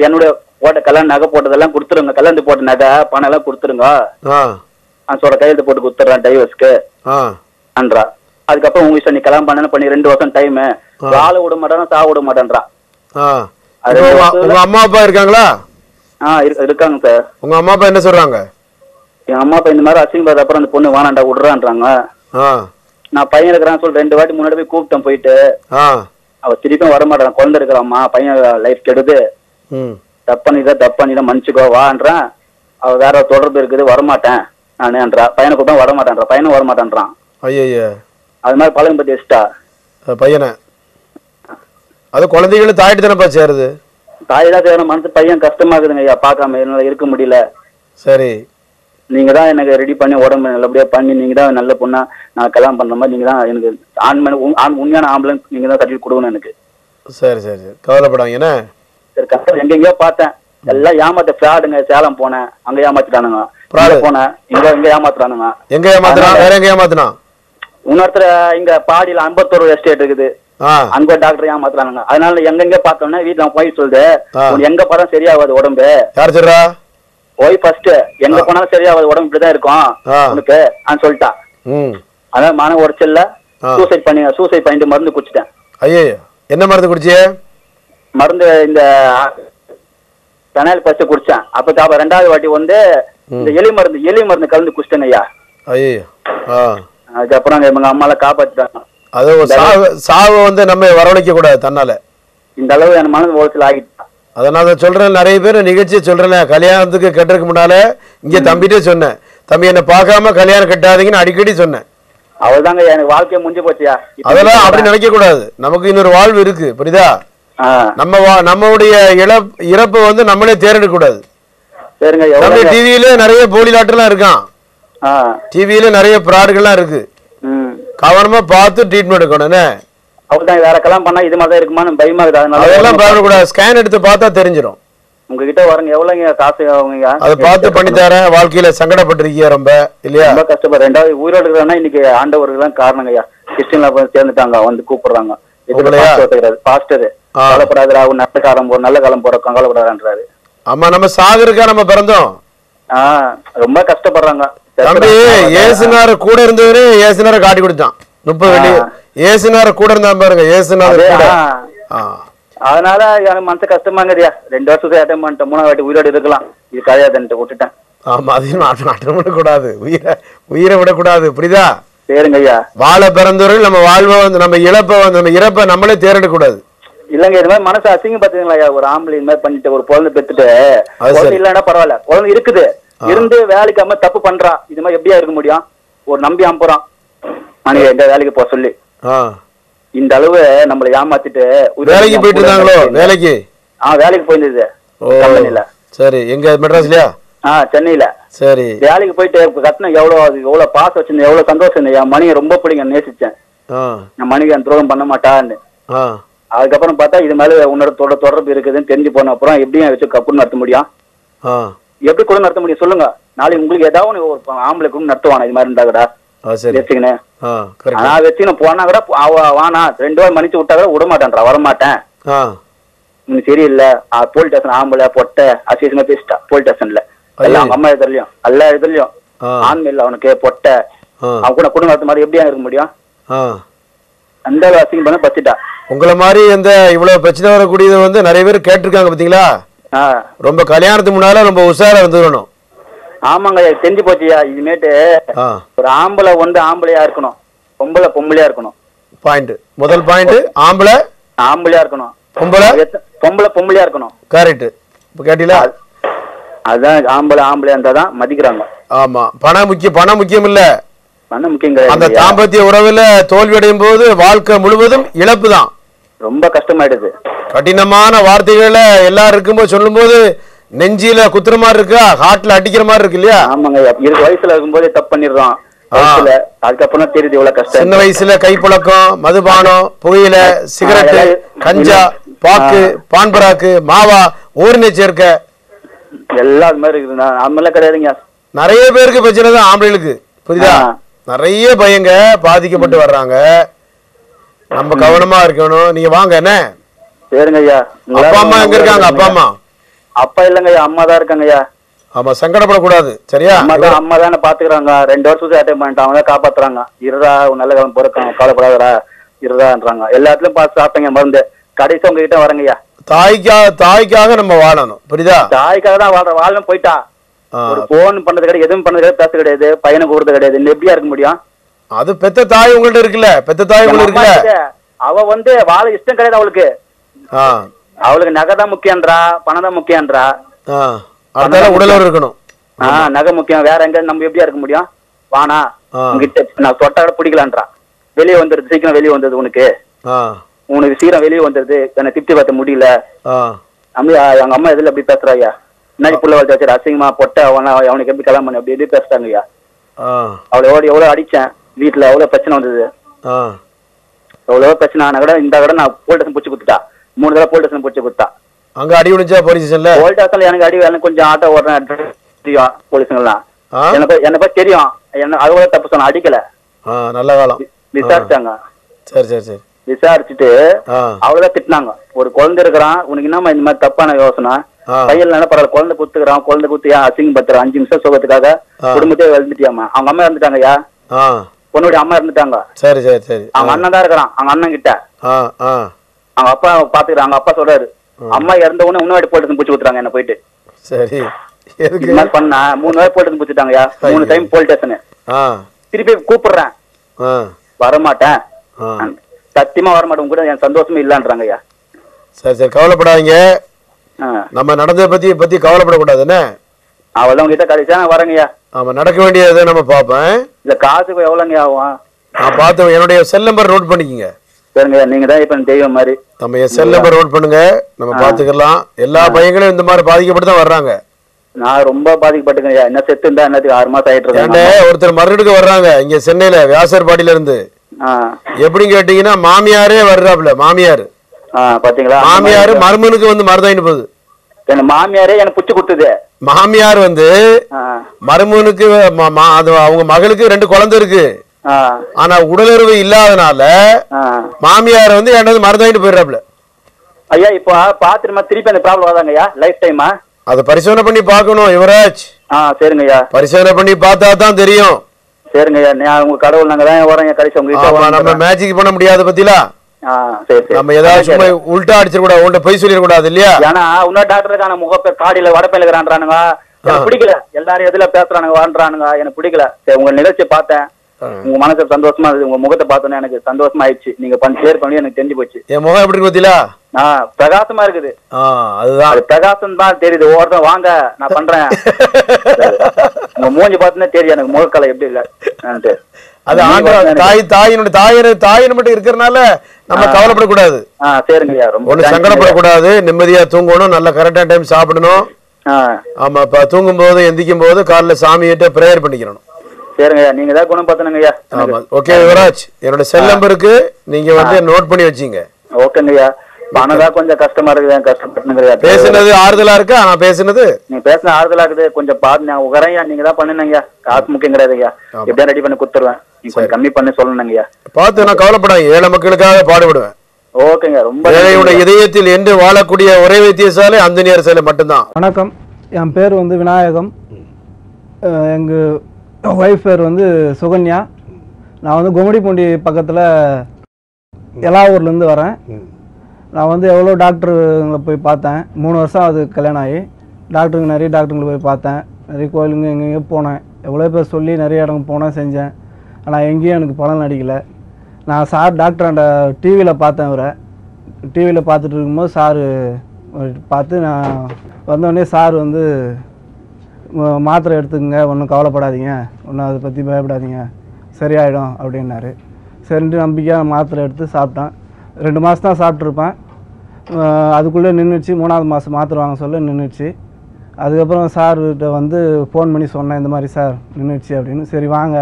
என்னுடைய போட்ட கல்யாணம் நகை போட்டதெல்லாம் கொடுத்துருங்க. கல்யாணத்துக்கு போட்ட நகை பணம் எல்லாம் கொடுத்துருங்க. நான் சொல்ற கையெழுத்து போட்டு கொடுத்துட்றேன் டைவர்ஸ்க்கு அன்றா. அதுக்கப்புறம் உங்க இஷ்டம் நீ கல்யாணம் பண்ணு பண்ணி ரெண்டு வருஷம் டைம் வாழ விட மாட்டேன் சா விட மாட்டேன்றா. உங்க அம்மா அப்பா இருக்காங்களா? ஆ இரு- இருக்காங்க சார். உங்க அம்மா அப்பா என்ன சொல்றாங்க? என் அம்மா அப்பா இந்த மாதிரி அசிங்கபாத அப்புறம் அந்த பொண்ணு வானாண்டா விடுறான்றாங்க. நான் பையன் இருக்கிறான்னு சொல்லி ரெண்டு வாட்டி முன்னாடி போய் கூப்பிட்டேன் போயிட்டு. அவ திருப்பியும் வர மாட்டான் குழந்தை இருக்கிறாம்மா பையன் லைஃப் கெடுது. ம். தப்பு பண்ணிதான் தப்பு பண்ணிதான் மன்னிச்சுக்கோ வான்றேன். அவ வேற தொடர்பு இருக்குது வரமாட்டேன் நானுன்றா பையனை கூப்பிட்டா வரமாட்டேன்றா பையனும் வரமாட்டேன்றான். ஐயய்ய அது மாதிரி பழகம் பத்தி வச்சுட்டா. பையனை. அது குழந்தைகளும் தாயிட்டு தானேப்பா சேருது? தாய் தான் செய்யணும் மனசு பையன் கஷ்டமா இருக்குதுங்க ஐயா பார்க்காம. என்னால இருக்க முடியல. சரி. நீங்க தான் எனக்கு ரெடி பண்ணி உடம்பு நல்லபடியா பண்ணி நீங்க தான் நல்ல பொண்ணா நான் கல்யாணம் பண்ற மாதிரி நீங்க தான் எனக்கு உண்- ஆண் உண்மையான ஆம்பளை நீங்க தான் கட்டி கொடுக்கணும் எனக்கு. சரி சரி சரி. கவலைப்படாங்க என்ன? சரி கஷ்டம். எங்கெங்கயோ பார்த்தேன். எல்லாம் ஏமாத்த ஃப்ராடுங்க சேலம் போனேன். அங்க ஏமாத்திட்டானுங்க. இங்க போனேன். இங்க இங்க ஏமாத்துறானுங்க. எங்க ஏமாத்துறான்? வேற எங்க ஏமாத்துனான்? இன்னொருத்தர் இங்க பாடியில அம்பத்தூர் எஸ்டேட் இருக்குது. அங்க ஒரு டாக்டர் ஏமாத்துறானுங்க. அதனால எங்கெங்க பார்த்தோம்னா வீட்டுல போய் சொல்லுது எங்க போறோம் சரியாகாது உடம்பு. யார் சொல்றா? போய் ஃபர்ஸ்ட் எங்க போனாலும் சரியாகாது உடம்பு இப்படிதான் இருக்கும். உனக்கு ஆன்னு சொல்லிட்டா. ம். அதனால மன உடைச்சல்ல. சூசைட் பண்ணி சூசைட் பண்ணிட்டு மருந்து குடிச்சிட்டேன். ஐயோ என்ன மருந்து குடிச்சியே மருந்து இந்த பெனாயில் ஃபர்ஸ்ட் குடிச்சேன். அப்ப அப்ப ரெண்டாவது வாட்டி வந்து இந்த எலி மருந்து எலி மருந்து கலந்து குடிச்சிட்டேங்க ஐயா ஐயோ அதுக்கப்புறம் எங்க அம்மால காப்பாத்திட்டாங்க. அது சாவு சாவு வந்து நம்ம வரவழைக்க கூடாது தன்னால. இந்த அளவு என் மனது உழைச்சல் ஆகிட்டான் அதை நான் சொல்றேன் நிறைய பேர் நிகழ்ச்சி சொல்றேன் கல்யாணத்துக்கு கட்டுறதுக்கு முன்னால இங்க தம்பிட்டே சொன்னேன். தம்பி என்ன பார்க்காம கல்யாணம் கட்டாதீங்கன்னு அடிக்கடி சொன்னேன். அவள்தாங்க எனக்கு வாழ்க்கைய முடிஞ்சு போச்சியா? அதெல்லாம் அப்படி நினைக்க கூடாது. நமக்கு இன்னொரு வாழ்வு இருக்கு புரியுதா? நம்ம நம்மளுடைய இறப்பை வந்து நம்மளே தேர்ந்தெடுக்க கூடாது. சரிங்க டிவியில நிறைய போலி லாட்டெல்லாம் இருக்கான். டிவியில நிறைய ப்ராடுகள்லாம் இருக்கு. கவனமா பார்த்து ட்ரீட்மெண்ட் எடுக்கணும் என்ன? அவள்தான் வேற கல்யாணம் பண்ணா இது மாதிரி தான் இருக்குமான்னு பயமா இருக்குது. அதெல்லாம் அதனால பயப்படக்கூடாது ஸ்கேன் எடுத்து பார்த்தா தெரிஞ்சிடும் உங்ககிட்ட வரங்க எவ்வளவுங்க காசு அவங்க? அதை பார்த்து பண்ணி தரேன். வாழ்க்கையில சங்கடப்பட்டிருக்கிய ரொம்ப இல்லையா? ரொம்ப கஷ்டப்படுறேன். ரெண்டாவது உயிரோடு இருக்கிறாங்கன்னா இன்னைக்கு ஆண்டவர்கள் தான் காரணங்க ஐயா. கிறிஸ்டின்ல போய் சேர்ந்துட்டாங்க. வந்து கூப்பிடுறாங்க? பாஸ்டர். கவலைப்படாதரா அவன் நல்ல காலம் போ நல்ல காலம் கவலைப்படாதான்றாரு ஆமா நம்ம சாகருக்கா நம்ம பிறந்தோம்? ஆ ரொம்ப கஷ்டப்படுறாங்க. தம்பி ஏசுனார கூட இருந்தவரு ஏசுனார காட்டி கொடுத்தான். முப்பது வெள்ளி. ஏசுனார கூட இருந்தான் பாருங்க ஏசுனார அதே, கூட. அதனால எனக்கு மனசு கஷ்டமாங்கறியா ரெண்டு வருஷத்துக்கு அட்டன் பண்ணிட்டேன். மூணாவது வாட்டி உயிரோடு இருக்கலாம். இது கிடையாதுன்ட்டு விட்டுட்டேன். ஆமா அதையும் நாட்டம் நாட்டம் விடக்கூடாது உயிரை உயிரை விடக்கூடாது. புரியுதா? சரிங்க ஐயா. வாழ பிறந்தவர்கள் நம்ம வாழ்வை வந்து நம்ம இழப்பை வந்து நம்ம இறப்பை நம்மளே தேர்ந்தெடுக்க கூடாது இல்லங்க இது மாதிரி மனசு அசிங்க பாத்தீங்களா ஒரு ஆம்பளை இந்த மாதிரி பண்ணிட்டு ஒரு குழந்தை பெத்துட்டு அது குழந்தை. இல்லைன்னா பரவாயில்ல. குழந்தை இருக்குது. இருந்து வேலைக்கு அம்மா தப்பு பண்றா இது மாதிரி எப்படியா இருக்க முடியும்? ஒரு நம்பி அனுப்புறான் மனைவி எங்க வேலைக்கு போக சொல்லி. இந்த அளவு நம்மளை ஏமாத்திட்டு வேலைக்கு போயிட்டு இருந்தாங்களோ? வேலைக்கு? ஆ வேலைக்கு போயிருந்தது. கம்பெனில. சரி. எங்க? மெட்ராஸ்லயா? ஆ சென்னையில. சரி. வேலைக்கு போயிட்டு கட்டணம் எவ்வளவு அது எவ்வளவு பாசம் வச்சிருந்தேன் எவ்வளவு சந்தோஷம் இருந்தேன் என் மணியை ரொம்ப பிடிக்கும் நேசிச்சேன். என் மணிக்கு அந்த துரோகம் பண்ண மாட்டான்னு. அதுக்கப்புறம் பார்த்தா இது மேல உன்னோட தொட- தொடர்பு இருக்குதுன்னு தெரிஞ்சு போன அப்புறம் எப்படியும் வச்சு கப்பு நடத்த முடியும். எப்படி கூட நடத்த முடியும்? சொல்லுங்க. நாளைக்கு உங்களுக்கு ஏதாவது ஒரு ஆம்பளை கூட நடத்துவானா? இது மாதிரி ஆ கரெக்ட் நான் வச்சுன்னு போனா கூட வானா. ரெண்டு வாரம் மன்னிச்சு விட்டா கூட விட மாட்டேன்றா. வரமாட்டேன். நீ சரியில்லை. போலீஸ் ஸ்டேஷன் ஆம்பளை பொட்டை அசிசமா பேசிட்டா. போலீஸ் ஸ்டேஷன்ல எல்லாம் அவங்க அம்மா எல்லா இதுலயும் ஆ. ஆண்மை இல்ல அவனுக்கு. பொட்டை. அவன் கூட மாதிரி எப்படியா இருக்க முடியும்? அந்த அசிங்கம் பண்ண பச்சிட்டா உங்களை மாதிரி இந்த இவ்வளவு பிரச்சனை வரக்கூடியது வந்து நிறைய பேர் கேட்டிருக்காங்க பாத்தீங்களா? ரொம்ப கல்யாணத்துக்கு முன்னால ரொம்ப உஷாரா இருந்துக்கணும் ஆமாங்க தெரிஞ்சு போச்சியா? இனிமேட்டு ஒரு ஆம்பளை வந்து ஆம்பளையா இருக்கணும். பொம்பளை பொம்பளையா இருக்கணும். பாயிண்ட் முதல் பாயிண்ட் ஆம்பளை? ஆம்பளையா இருக்கணும். பொம்பளை? பொம்பளை பொம்பளையா இருக்கணும். கரெக்ட் இப்போ கேட்டீங்களா? அதான் ஆம்பளை ஆம்பளையா இருந்தாதான் மதிக்கிறாங்க. ஆமா. பணம் முக்கியம் பணம் முக்கியம் இல்ல. பண்ண முக்கியம் அந்த தாம்பத்திய உறவுல தோல்வி அடையும் போது வாழ்க்கை முழுவதும் இழப்பு தான் ரொம்ப கஷ்டமாயிடுது. கடினமான வார்த்தைகளை எல்லாரும் இருக்கும்போது சொல்லும்போது நெஞ்சில குத்துற மாதிரி இருக்கா? ஹார்ட்ல அடிக்கிற மாதிரி இருக்கு இல்லையா? ஆமாங்க இருபது வயசுல இருக்கும்போதே தப்பு பண்ணிடுறோம் வயசுல அதுக்கப்புறம் தெரியுது இவ்வளவு கஷ்டம். சின்ன வயசுல கைப்பழக்கம் மதுபானம் புகையில சிகரெட்டு கஞ்சா பாக்கு பான்பராக்கு மாவா ஊரினை சேர்க்க. எல்லாம் அது மாதிரி இருக்குது. நான் நம்மளாம் கிடையாதுங்க. நிறைய பேருக்கு பிரச்சனை தான் ஆம்பளைகளுக்கு. புரியுதா. நிறைய பையங்க பாதிக்கப்பட்டு வர்றாங்க. நம்ம கவனமா இருக்கணும். நீங்க வாங்க என்ன? சரிங்க ஐயா. அப்பா அம்மா எங்க இருக்காங்க? அப்பா அம்மா? அப்பா இல்லைங்க ஐயா அம்மா தான் இருக்காங்க ஐயா. ஆமா சங்கடப்படக்கூடாது. சரியா? அம்மா தான் அம்மா தானே பாத்துக்கிறாங்க. ரெண்டு வருஷத்துக்கு அட்டைன் பண்ணிட்டாங்க அவங்க தான் காப்பாத்துறாங்க. இருடா நல்ல காலம் பிறக்கும் கவலைப்படாதடா. இருடான்றாங்க. எல்லாத்துலயும் பார்த்து சாப்பிட்டீங்க மருந்து கடைசி உங்ககிட்ட வரேங்க ஐயா. தாய்க்காக தாய்க்காக நம்ம வாழணும். புரியுதா? தாய்க்காக தான் வாழ்ற வாழணும் போயிட்டா. ஒரு போன் பண்றது கிடையாது எதுவும் பண்றது கிடையாது பேச கிடையாது பையனுக்கு கூடுறது கிடையாது. எப்படியா இருக்க முடியும்? அது பெத்த தாய் உங்கள்ட்ட இருக்குல்ல? பெத்த தாய் உங்களுக்கு இருக்குல்ல? அவ வந்து வாழ இஷ்டம் கிடையாது அவளுக்கு. அவளுக்கு நகை தான் முக்கியன்றா பணம் தான் முக்கியன்றா ஆ. அதனால உடலோடு இருக்கணும். ஆ நகை முக்கியம். வேற எங்க நம்ம எப்படியா இருக்க முடியும்? வானா. உங்ககிட்ட நான் தொட்டா கூட பிடிக்கலான்றா. வெளியே வந்துருது. சீக்கிரம் வெளியே வந்தது உனக்கு. உனக்கு சீக்கிரம் வெளியே வந்துருது. என்னை திருப்தி பார்த்த முடியல. ஆ. அம்மா எங்க அம்மா எதுல அப்படி பேசுறாயா என்ன புள்ள வளர்த்து வச்சு அசிங்கமா பொட்ட அவன அவனுக்கு எப்படி கல்யாணம் பண்ணி அப்படி எப்படி பேசுறாங்க ஐயா அவளை எவ்வளவு அடிச்சேன். வீட்டுல எவ்வளவு பிரச்சனை வந்தது? ஆ. எவ்வளவு பிரச்சனை ஆனா கூட இந்த கூட நான் போலீஸ் பிடிச்சி கொடுத்துட்டா. மூணு தடவை போலீஸ் பிடிச்சி கொடுத்தா. அங்க அடி விழுந்துச்சா போலீஸ் ஸ்டேஷன்ல போலீஸ் ஸ்டேஷன்ல எனக்கு அடி வேலை கொஞ்சம் ஆட்டோ ஓடுறேன் தெரியும் போலீஸுங்கெல்லாம் என்ன பத்தி தெரியும். என்ன அது கூட தப்பு சொன்ன அடிக்கல. நல்ல காலம் விசாரிச்சாங்க. சரி சரி சரி. விசாரிச்சுட்டு அவ்வளவுதான் திட்டினாங்க. ஒரு குழந்தை இருக்கிறான் உனக்கு என்னம்மா இந்த மாதிரி தப்பான யோசனை. பையன் என்ன பரவாயில்ல குழந்தை குத்துக்கிறான் குழந்தை குத்து ஏன் அசிங்கம் பத்துற அஞ்சு நிமிஷம் சுகத்துக்காக. குடும்பத்தையே எழுந்துட்டியாமா அவங்க அம்மா இருந்துட்டாங்கய்யா ஆ. பொண்ணுடைய அம்மா இருந்துட்டாங்க. சரி சரி சரி. அவங்க அண்ணன் தான் இருக்கிறான். அவங்க அண்ணன் கிட்ட. அவங்க அப்பா பாத்துக்கிறாங்க. அவங்க அப்பா சொல்றாரு அம்மா இறந்த உடனே முன்னாடி போட்டு பூச்சி ஊத்துறாங்க என்ன போயிட்டு. சரி. பண்ணா மூணு வாய் போட்டு பூச்சிட்டாங்கய்யா மூணு. டைம் போலீஸ் ஸ்டேஷனு திருப்பி கூப்பிடுறேன். வரமாட்டேன். சத்தியமா வரமாட்டேன். கூட என் சந்தோஷமே இல்லன்றாங்கய்யா சரி சரி. கவலைப்படாதீங்க. நம்ம நடந்ததை பத்தி பத்தி கவலைப்படக்கூடாது. என்ன? அவள் உங்ககிட்ட கடைசியா வரேங்கய்யா ஆமா நடக்க வேண்டியதை நம்ம பார்ப்பேன். இந்த காசுக்கு எவ்வளோங்க ஆகும்? நான் பார்த்து என்னுடைய செல் நம்பர் நோட் பண்ணிக்கங்க. சரிங்க நீங்க தான் இப்ப தெய்வம் மாதிரி. நம்ம என் செல் நம்பர் நோட் பண்ணுங்க. நம்ம பார்த்துக்கலாம். எல்லா பையங்களும் இந்த மாதிரி பாதிக்கப்பட்டு தான் வர்றாங்க. நான் ரொம்ப பாதிக்கப்பட்டுங்க என்ன செத்து இருந்தா என்னத்துக்கு ஆறு மாசம் ஆயிட்டு இருக்கேன் ஒருத்தர் மறுநடுக்க வர்றாங்க. இங்க சென்னையில வியாசர்பாடியில இருந்து எப்படின்னு கேட்டீங்கன்னா மாமியாரே வர்றாப்ல மாமியார். பாத்தீங்களா? மாமியார் மருமனுக்கு வந்து மருதாயின்னு போகுது. மாமியாரே எனக்கு புடிச்சு கொடுத்தது. மாமியார் வந்து ஆ. மருமனுக்கு ம- ம- அது அவங்க மகளுக்கு ரெண்டு குழந்தை இருக்கு. ஆனா உடலுறவு இல்லாதனால மாமியார் வந்து என்னது மருதாயிட்டு போயிடுறாப்ல ஐயா இப்போ பாத்துருமா திருப்பி அந்த ப்ராப்ளம் வராங்கய்யா லைஃப் டைமா அதை பரிசோதனை பண்ணி பார்க்கணும் யுவராஜ். ஆ சரிங்க ஐயா. பரிசோதனை பண்ணி பார்த்தா தான் தெரியும். சரிங்க ஐயா. நான் உங்க கடவுள் நாங்க தான் வரேன் கடைசி ஆமா நம்ம. மேஜிக் பண்ண முடியாது பத்திலா? ஆ சரி சரி நம்ம ஏதாவது சும்மா உல்டா அடிச்சிடக்கூடாது உன்கிட்ட பொய் சொல்லிடக்கூடாது இல்லையா? ஏன்னா இன்னொரு டாக்டருக்கான முகப்பே காடியில வடப்பையில இருக்கிறான்றானுங்க எனக்கு பிடிக்கல. எல்லாரும் எதுல பேசுறானுங்க வாழ்றானுங்க எனக்கு பிடிக்கல. சரி உங்க நிகழ்ச்சியை பார்த்தேன். உங்க மனசு சந்தோஷமா இருந்தது. உங்க முகத்தை பார்த்தோன்னே எனக்கு சந்தோஷமா ஆயிடுச்சு நீங்க பண்ணி ஷேர் பண்ணி எனக்கு தெரிஞ்சு போச்சு. என் முகம் எப்படி இருக்கு பத்திலா? ஆ பிரகாசமா இருக்குது. அதுதான். அது பிரகாசம் தான் தெரியுது. ஒவ்வொருத்தன் வாங்க நான் பண்றேன். (laughs) உங்க மூஞ்சி பார்த்தோன்னே தெரியும் எனக்கு முகக்கலை எப்படி இல்ல அது ஆண்டவன் தாய் தாயினுடைய தாயின தாயின் மட்டும் இருக்கிறனால நம்ம கவலைப்படக்கூடாது. ஆ சரிங்க ஐயா ரொம்ப ஒண்ணு. சங்கடப்படக்கூடாது நிம்மதியா தூங்கணும் நல்ல கரெக்டான டைம் சாப்பிடணும். ஆமா இப்ப தூங்கும் போது எந்திக்கும் போது காலைல சாமியிட்ட பிரேயர் பண்ணிக்கணும். சரிங்க ஐயா நீங்க தான் குணம் பார்த்தனுங்க ஐயா. ஆமா. ஓகே யுவராஜ் என்னோட செல் நம்பருக்கு நீங்க வந்து நோட் பண்ணி வச்சீங்க. ஓகேங்க ஐயா. பணம் தான் கொஞ்சம் கஷ்டமா இருக்குது கஷ்டப்பட்டுங்கிறயா பேசுனது ஆறுதலா இருக்கா? நான் பேசுனது? நீங்க பேசின ஆறுதலா இருக்குது கொஞ்சம் நான் உகரையா நீங்க தான் பண்ணுனீங்க காசு முக்கியம் கிடையாதுயா எப்படியா ரெடி பண்ணி கொடுத்துருவேன். நீங்க கொஞ்சம் கம்மி பண்ணி சொல்லணுங்கய்யா பார்த்து நான் கவலைப்படாங்க ஏழை மக்களுக்காக பாடுபடுவேன். ஓகேங்க ரொம்ப ஏழையோட இதயத்தில் என்று வாழக்கூடிய ஒரே வைத்தியசாலை அந்தனியார் சாலை மட்டும்தான். வணக்கம். என் பேர் வந்து விநாயகம். எங்கள் ஒய்ஃப் பேர் வந்து சுகன்யா. நான் வந்து கும்மிடிப்பூண்டி பக்கத்தில் எலாவூர்லேருந்து வரேன். நான் வந்து எவ்வளோ டாக்டருங்களை போய் பார்த்தேன்? மூணு வருஷம் அது கல்யாணம் ஆகி டாக்டருங்க நிறைய டாக்டருங்களை போய் பார்த்தேன். நிறைய கோயிலுங்க எங்கெங்கேயோ போனேன். எவ்வளோ பேர் சொல்லி நிறைய இடம் போனேன் செஞ்சேன். ஆனால் எங்கேயும் எனக்கு பலன் அடிக்கலை. நான் சார் டாக்டர் அந்த டிவியில் பார்த்தேன் அவரை. டிவியில் பார்த்துட்டு இருக்கும்போது சாரு பார்த்து நான் வந்தோடனே சார் வந்து மாத்திரை எடுத்துக்கங்க. ஒன்றும் கவலைப்படாதீங்க. ஒன்றும் அதை பற்றி பயப்படாதீங்க. சரியாயிடும். அப்படின்னாரு. சரின்ட்டு நம்பிக்கையாக மாத்திரை எடுத்து சாப்பிட்டேன். ரெண்டு மாதம் தான் சாப்பிட்ருப்பேன் அதுக்குள்ளே நின்றுச்சு மூணாவது மாதம் மாத்திரை வாங்க சொல்ல நின்றுச்சு. அதுக்கப்புறம் சார்கிட்ட வந்து ஃபோன் பண்ணி சொன்னேன் இந்த மாதிரி சார் நின்றுச்சு அப்படின்னு. சரி வாங்க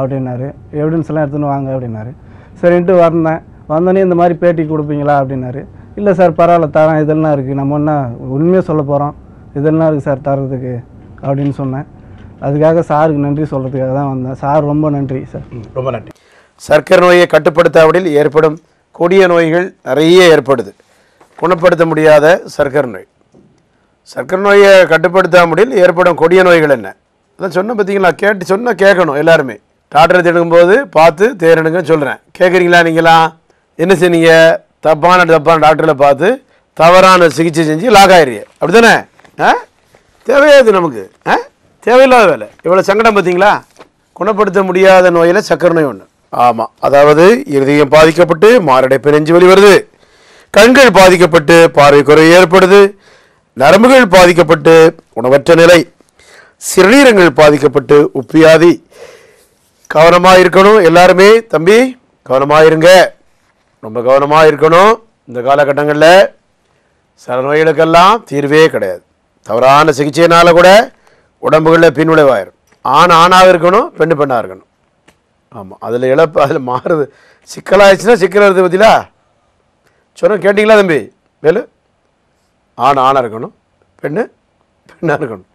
அப்படின்னாரு. எவிடன்ஸ் எல்லாம் எடுத்துன்னு வாங்க அப்படின்னாரு. சரின்ட்டு வந்தேன். வந்தோடனே இந்த மாதிரி பேட்டி கொடுப்பீங்களா? அப்படின்னாரு. இல்லை சார் பரவாயில்ல தரேன். இதெல்லாம் இருக்குது நம்ம என்ன உண்மையாக சொல்ல போகிறோம் இதெல்லாம் இருக்குது சார் தர்றதுக்கு அப்படின்னு சொன்னேன். அதுக்காக சாருக்கு நன்றி சொல்கிறதுக்காக தான் வந்தேன். சார் ரொம்ப நன்றி சார் ரொம்ப நன்றி. சர்க்கரை நோயை கட்டுப்படுத்தாவிடில் ஏற்படும் கொடிய நோய்கள் நிறைய ஏற்படுது. குணப்படுத்த முடியாத சர்க்கரை நோய். சர்க்கரை நோயை கட்டுப்படுத்தாமடில் ஏற்படும் கொடிய நோய்கள் என்ன? அதான் சொன்ன பார்த்தீங்களா கேட்டு சொன்னால் கேட்கணும் எல்லாருமே. டாக்டரை தேடும்போது பார்த்து தேரணுங்க சொல்கிறேன் கேட்குறீங்களா நீங்களா? என்ன செய்றீங்க? தப்பான தப்பான டாக்டரில் பார்த்து தவறான சிகிச்சை செஞ்சு லாக் ஆயிடுறிய அப்படி தானே ஆ தேவையாது நமக்கு? ஆ? தேவையில்லாத வேலை. இவ்வளோ சங்கடம் பார்த்தீங்களா குணப்படுத்த முடியாத நோயில் சர்க்கரை நோய் ஒன்று ஆமாம் அதாவது இருதயம் பாதிக்கப்பட்டு மாரடைப்பு நெஞ்சு வலி வருது. கண்கள் பாதிக்கப்பட்டு பார்வை குறை ஏற்படுது. நரம்புகள் பாதிக்கப்பட்டு உணவற்ற நிலை. சிறுநீரங்கள் பாதிக்கப்பட்டு உப்பியாதி கவனமாக இருக்கணும் எல்லாருமே. தம்பி கவனமாக இருங்க. ரொம்ப கவனமாக இருக்கணும். இந்த காலகட்டங்களில் சில நோய்களுக்கெல்லாம் தீர்வே கிடையாது. தவறான சிகிச்சையினால் கூட உடம்புகளில் பின்விளைவாயிரும். ஆண் ஆணாக இருக்கணும் பெண்ணு பெண்ணாக இருக்கணும். ஆமாம் அதில் இழப்பு அதில் மாறுது. சிக்கலாயிடுச்சுன்னா சிக்கல் வருது பதிலா சொன்ன கேட்டிங்களா தம்பி? வேலு ஆண் ஆணாக இருக்கணும். பெண்ணு? பெண்ணாக இருக்கணும்.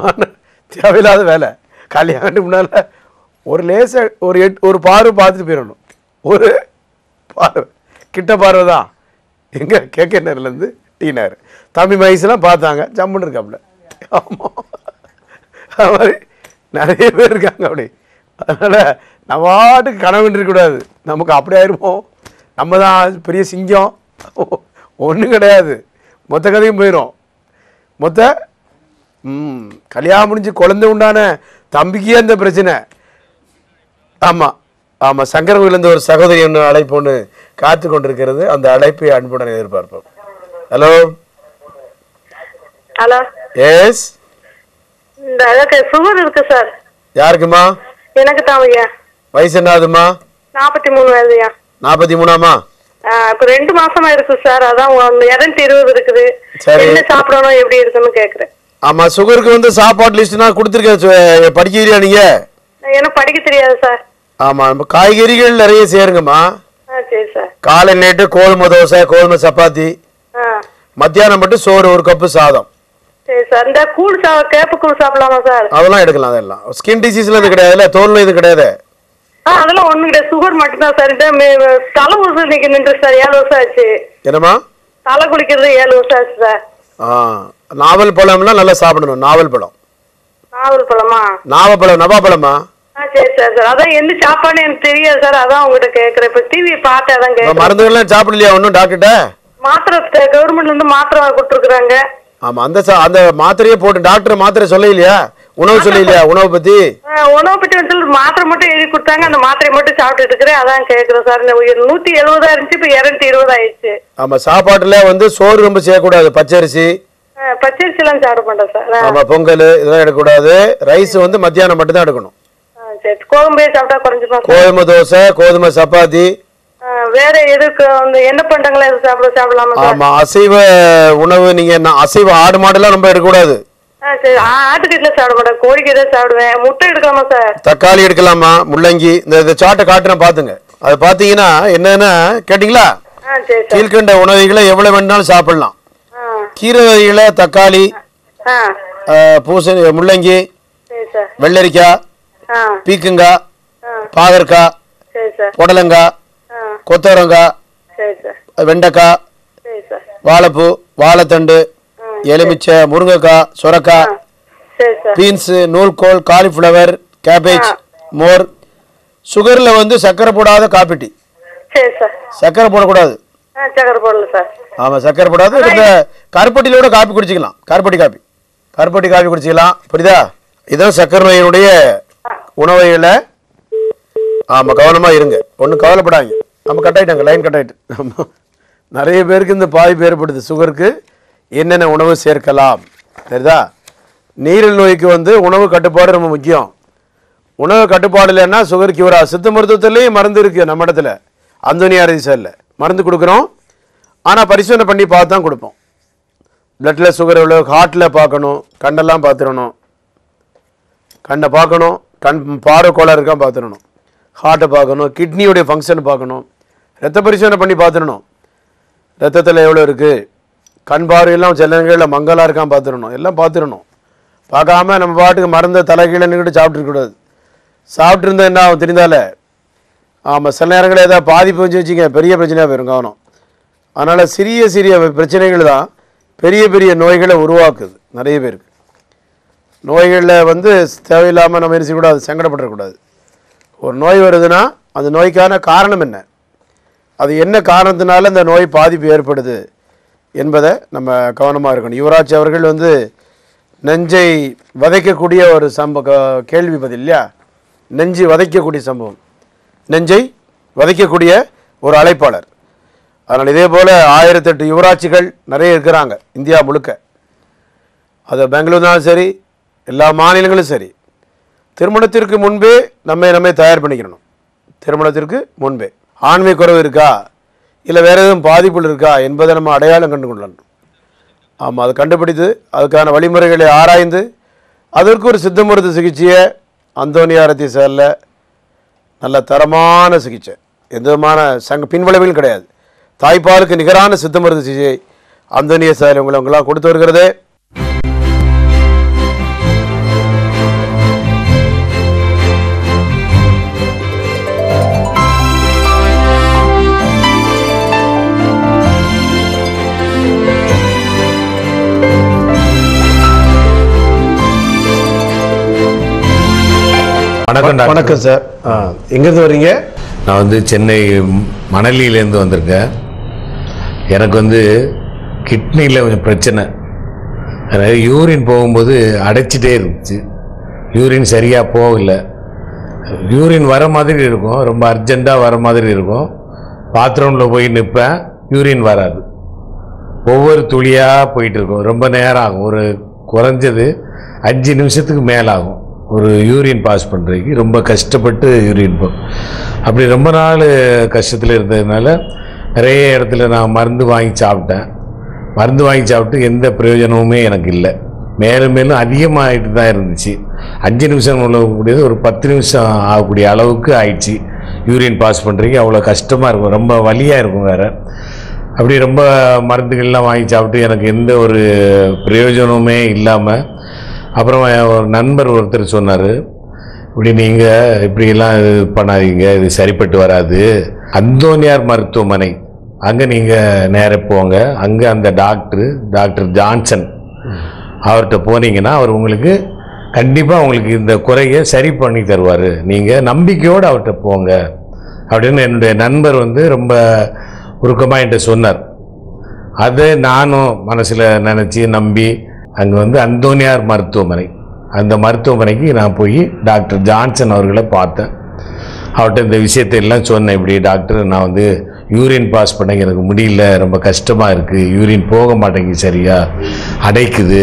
ஆண் தேவையில்லாத வேலை. கல்யாணத்துக்கு முன்னால் ஒரு லேசை ஒரு எட் ஒரு பார்வை பார்த்துட்டு போயிடணும். ஒரு பார்வை. கிட்ட பார்வை தான். எங்கே கேகே நேர்லேருந்து டி நேர் தம்பி மகேஷ்லாம் பார்த்தாங்க. ஜம்முன்னு இருக்காப்புல. ஆமாம் அது மாதிரி நிறைய பேர் இருக்காங்க அப்படி. அதனால் நம்ம பாட்டுக்கு கனவு இருக்கக்கூடாது நமக்கு அப்படி ஆயிருப்போம் நம்ம தான் பெரிய சிங்கம். ஒன்றும் கிடையாது. மொத்த கதையும் போயிடும் மொத்த ம் கல்யாணம் முடிஞ்சு குழந்தை உண்டான தம்பிக்கே அந்த பிரச்சனை. ஆமாம் ஆமாம் சங்கர கோயிலேருந்து ஒரு சகோதரி ஒன்று அழைப்பு ஒன்று காத்து கொண்டிருக்கிறது. அந்த அழைப்பை அன்புடன் எதிர்பார்ப்போம். ஹலோ? ஹலோ? எஸ் சுகர் இருக்கு சார். யாருக்குமா? எனக்கு தான் ஐயா. வயசு என்னதுமா நாற்பத்தி மூணு வயதுயா நாற்பத்தி மூணாமா இப்ப ரெண்டு மாசமா இருக்கு சார். அதான் இரநூத்தி இருபது இருக்குது. என்ன சாப்பிடணும் எப்படி இருக்குன்னு கேக்குறேன். ஆமாம் சுகருக்கு வந்து சாப்பாடு லிஸ்ட் நான் கொடுத்துருக்கேன். படிக்கிறீங்களா நீங்கள் எனக்கு படிக்க தெரியாது சார். ஆமாம் நம்ம காய்கறிகள் நிறைய சேருங்கம்மா. காலை நேட்டு கோதுமை தோசை கோதுமை சப்பாத்தி. மத்தியானம் மட்டும் சோறு ஒரு கப்பு சாதம். சரி சார் இந்த கூழ் சா கேப்ப கூழ் சாப்பிடலாமா சார் அதெல்லாம் எடுக்கலாம் அதெல்லாம். ஸ்கின் டிசீஸ்லாம் இது கிடையாதுல்ல தோல் இது கிடையாது? ஆ அதெல்லாம் ஒண்ணும் கிடையாது. சுகர் மட்டும்தான் சார் இந்த மே- தலை இன்னைக்கு நின்று சார் ஏழு வருஷம் ஆச்சு. என்னம்மா? தலை குளிக்கிறது ஏழு வருஷம் ஆச்சு சார் ஆ நாவல் பழம்லாம் நல்லா சாப்பிடணும். நாவல் பழம். நாவல் பழமா? நாவப்பழம் நவாப்பழமா ஆ சரி சார் சார் அதான் என்ன சாப்பாடுன்னு எனக்கு தெரியாது சார் அதான் உங்ககிட்ட கேக்குறேன் இப்ப டிவி பார்த்தேன் அதான் இப்போ கேக்குறேன் மருந்துகள்லாம் சாப்பிடலையா? ஒன்றும் டாக்டர்கிட்ட மாத்திரை கவர்மெண்ட்ல இருந்து மாத்திரை கொடுத்துருக்குறாங்க. ஆமாம் அந்த அந்த மாத்திரையே போட்டு டாக்டர் மாத்திரை சொல்ல இல்லையா உணவு சொல்ல இல்லையா உணவை பற்றி உணவு பற்றி வந்து மாத்திரை மட்டும் எழுதி கொடுத்தாங்க அந்த மாத்திரை மட்டும் சாப்பிட்டுட்டு இருக்கிறேன் அதான் கேக்குறேன் சார். நூத்தி எழுபதா இருந்துச்சு இப்ப இருநூத்தி இருபது ஆயிடுச்சு. ஆமாம் சாப்பாட்டில் வந்து சோறு ரொம்ப செய்யக்கூடாது பச்சரிசி. பச்சரிசி எல்லாம் சாப்பிட மாட்டேன் சார். ஆ, ஆமாம் பொங்கல் இதெல்லாம் எடுக்கக்கூடாது. ரைஸ் வந்து மத்தியானம் மட்டும் தான் எடுக்கணும் கோதுமையே சாப்பிட்டா குறைஞ்சிப்பா சார்? கோதுமை தோசை கோதுமை சப்பாத்தி வேற எதுக்கு அந்த என்ன பண்டங்களா சாப்பிட சாப்பிடலாமா ஆமா அசைவ உணவு நீங்க அசைவ ஆடு மாடெல்லாம் ரொம்ப எடுக்கக்கூடாது. ஆ சரி. ஆ, ஆட்டுக்கறில சாப்பிட மாட்டேன் சாப்பிடுவேன். முட்டை எடுக்கலாமா சார்? தக்காளி எடுக்கலாமா? முள்ளங்கி. இந்த சாட்டை காட்டுறேன் பாத்துங்க. அது பாத்தீங்கன்னா என்னன்னா கேட்டிங்களா? கீழ்கண்ட உணவுகளை எவ்வளவு வேணாலும் சாப்பிடலாம். கீரை வகைகளை தக்காளி பூசணி முள்ளங்கி வெள்ளரிக்காய் பீக்கங்காய் பாகற்காய் புடலங்காய் கொத்தவரங்காய் வெண்டைக்காய் வாழைப்பூ வாழைத்தண்டு எலுமிச்சை முருங்கைக்காய் சுரக்காய் சரி சார். பீன்ஸு நூல்கோல் காலிஃப்ளவர் கேபேஜ் மோர். சுகரில் வந்து சர்க்கரை போடாத காப்பி டீ சரி சார். சர்க்கரை போடக்கூடாது. ஆமாம் சர்க்கரை போடாது. இந்த கருப்பட்டியில கூட காப்பி குடிச்சிக்கலாம். கருப்பட்டி காப்பி. கருப்பட்டி காப்பி குடிச்சிக்கலாம். புரியுதா? இதுதான் சர்க்கரை நோயினுடைய உணவுகளை ஆமாம் கவனமாக இருங்க. ஒன்றும் கவலைப்படாதீங்க. நம்ம கட் ஆகிட்டாங்க லைன் கட் ஆகிட்டு நிறைய பேருக்கு இந்த பாதிப்பு ஏற்படுது சுகருக்கு என்னென்ன உணவு சேர்க்கலாம்? சரிதா நீரில் நோய்க்கு வந்து உணவு கட்டுப்பாடு ரொம்ப முக்கியம். உணவு கட்டுப்பாடு இல்லைன்னா சுகர் கியூரா சித்த மருத்துவத்துலேயும் மருந்து இருக்குது நம்ம இடத்துல. அந்தோனியார் சாரில் மருந்து கொடுக்குறோம். ஆனால் பரிசோதனை பண்ணி பார்த்து தான் கொடுப்போம். பிளட்டில் சுகர் எவ்வளோ ஹார்ட்டில் பார்க்கணும். கண்ணெல்லாம் பார்த்துடணும். கண்ணை பார்க்கணும். கண் பார்வை கோளாறு இருக்கா பார்த்துடணும். ஹார்ட்டை பார்க்கணும். கிட்னியுடைய ஃபங்க்ஷன் பார்க்கணும். ரத்த பரிசோதனை பண்ணி பார்த்துடணும். ரத்தத்தில் எவ்வளோ இருக்குது கண் பார்வையெல்லாம் சில நேரங்களில் மங்கலாக இருக்கான் பார்த்துடணும். எல்லாம் பார்த்துடணும். பார்க்காம நம்ம பாட்டுக்கு மருந்த தலைகீழ நின்றுட்டு சாப்பிட்ருக்கூடாது சாப்பிட்ருந்தா என்ன ஆகும் தெரிந்தால? ஆமாம் சில நேரங்களில் ஏதாவது பாதிப்பு வச்சு வச்சுக்க பெரிய பிரச்சனையாக போயிடும் கவனம். அதனால் சிறிய சிறிய பிரச்சனைகள் தான் பெரிய பெரிய நோய்களை உருவாக்குது. நிறைய பேருக்கு. நோய்களில் வந்து தேவையில்லாமல் நம்ம இருக்கக்கூடாது செய்யக்கூடாது? சங்கடப்படக்கூடாது ஒரு நோய் வருதுன்னா அந்த நோய்க்கான காரணம் என்ன? அது என்ன காரணத்தினால இந்த நோய் பாதிப்பு ஏற்படுது என்பதை நம்ம கவனமாக இருக்கணும். யுவராஜ் அவர்கள் வந்து நெஞ்சை வதைக்கக்கூடிய ஒரு சம்ப கேள்வி பதில் இல்லையா? நெஞ்சு வதைக்கக்கூடிய சம்பவம். நெஞ்சை வதைக்கக்கூடிய ஒரு அழைப்பாளர். அதனால் இதே போல் ஆயிரத்தெட்டு யுவராட்சிகள் நிறைய இருக்கிறாங்க இந்தியா முழுக்க. அது பெங்களூர்னாலும் சரி எல்லா மாநிலங்களும் சரி. திருமணத்திற்கு முன்பே நம்மை நம்மை தயார் பண்ணிக்கணும். திருமணத்திற்கு முன்பே. ஆண்மை குறைவு இருக்கா? இல்லை வேறு எதுவும் பாதிப்புகள் இருக்கா? என்பதை நம்ம அடையாளம் கண்டு கொள்ளணும் ஆமாம் அதை கண்டுபிடித்து அதுக்கான வழிமுறைகளை ஆராய்ந்து அதற்கு ஒரு சித்த மருத்துவ சிகிச்சையை அந்தோனியாரத்தி செயலில் நல்ல தரமான சிகிச்சை. எந்த விதமான சங்க பின்விளைவுகளும் கிடையாது. தாய்ப்பாலுக்கு நிகரான சித்த மருத்துவ சிகிச்சை அந்தோனிய செயல் உங்களை உங்களாம் கொடுத்து வருகிறது. வணக்கம். வணக்கம் சார். ஆ எங்கேருந்து வர்றீங்க நான் வந்து சென்னை மணலியிலேருந்து வந்திருக்கேன். எனக்கு வந்து கிட்னியில் கொஞ்சம் பிரச்சனை. அதாவது யூரின் போகும்போது அடைச்சிட்டே இருந்துச்சு. யூரின் சரியாக போகல. யூரின் வர மாதிரி இருக்கும். ரொம்ப அர்ஜெண்ட்டாக வர மாதிரி இருக்கும். பாத்ரூமில் போய் நிற்பேன் யூரின் வராது. ஒவ்வொரு துளியாக போயிட்டு இருக்கும். ரொம்ப நேரம் ஆகும். ஒரு குறைஞ்சது அஞ்சு நிமிஷத்துக்கு மேலே ஆகும் ஒரு யூரின் பாஸ் பண்ணுறதுக்கு ரொம்ப கஷ்டப்பட்டு யூரின் போ அப்படி ரொம்ப நாள் கஷ்டத்தில் இருந்ததுனால நிறைய இடத்துல நான் மருந்து வாங்கி சாப்பிட்டேன். மருந்து வாங்கி சாப்பிட்டு எந்த பிரயோஜனமுமே எனக்கு இல்லை. மேலும் மேலும் அதிகமாகிட்டு தான் இருந்துச்சு. அஞ்சு நிமிஷம் உள்ளக்கூடியது ஒரு பத்து நிமிஷம் ஆகக்கூடிய அளவுக்கு ஆயிடுச்சு. யூரின் பாஸ் பண்ணுறதுக்கு அவ்வளோ கஷ்டமாக இருக்கும். ரொம்ப வலியாக இருக்கும் வேறு. அப்படி ரொம்ப மருந்துகள்லாம் வாங்கி சாப்பிட்டு எனக்கு எந்த ஒரு பிரயோஜனமுமே இல்லாமல் அப்புறம் ஒரு நண்பர் ஒருத்தர் சொன்னார் இப்படி நீங்கள் இப்படியெல்லாம் இது பண்ணாதீங்க இது சரிப்பட்டு வராது. அந்தோனியார் மருத்துவமனை அங்கே நீங்கள் நேர போங்க. அங்கே அந்த டாக்டர் டாக்டர் ஜான்சன் அவர்கிட்ட போனீங்கன்னா அவர் உங்களுக்கு கண்டிப்பாக உங்களுக்கு இந்த குறையை சரி பண்ணி தருவார். நீங்கள் நம்பிக்கையோடு அவர்கிட்ட போங்க. அப்படின்னு என்னுடைய நண்பர் வந்து ரொம்ப உருக்கமாக என்கிட்ட சொன்னார். அதை நானும் மனசில் நினச்சி நம்பி அங்கே வந்து அந்தோனியார் மருத்துவமனை. அந்த மருத்துவமனைக்கு நான் போய் டாக்டர் ஜான்சன் அவர்களை பார்த்தேன். அவர்கிட்ட இந்த விஷயத்தை எல்லாம் சொன்னேன். இப்படி டாக்டர் நான் வந்து யூரின் பாஸ் பண்ண எனக்கு முடியல ரொம்ப கஷ்டமாக இருக்குது யூரின் போக மாட்டேங்குது சரியா அடைக்குது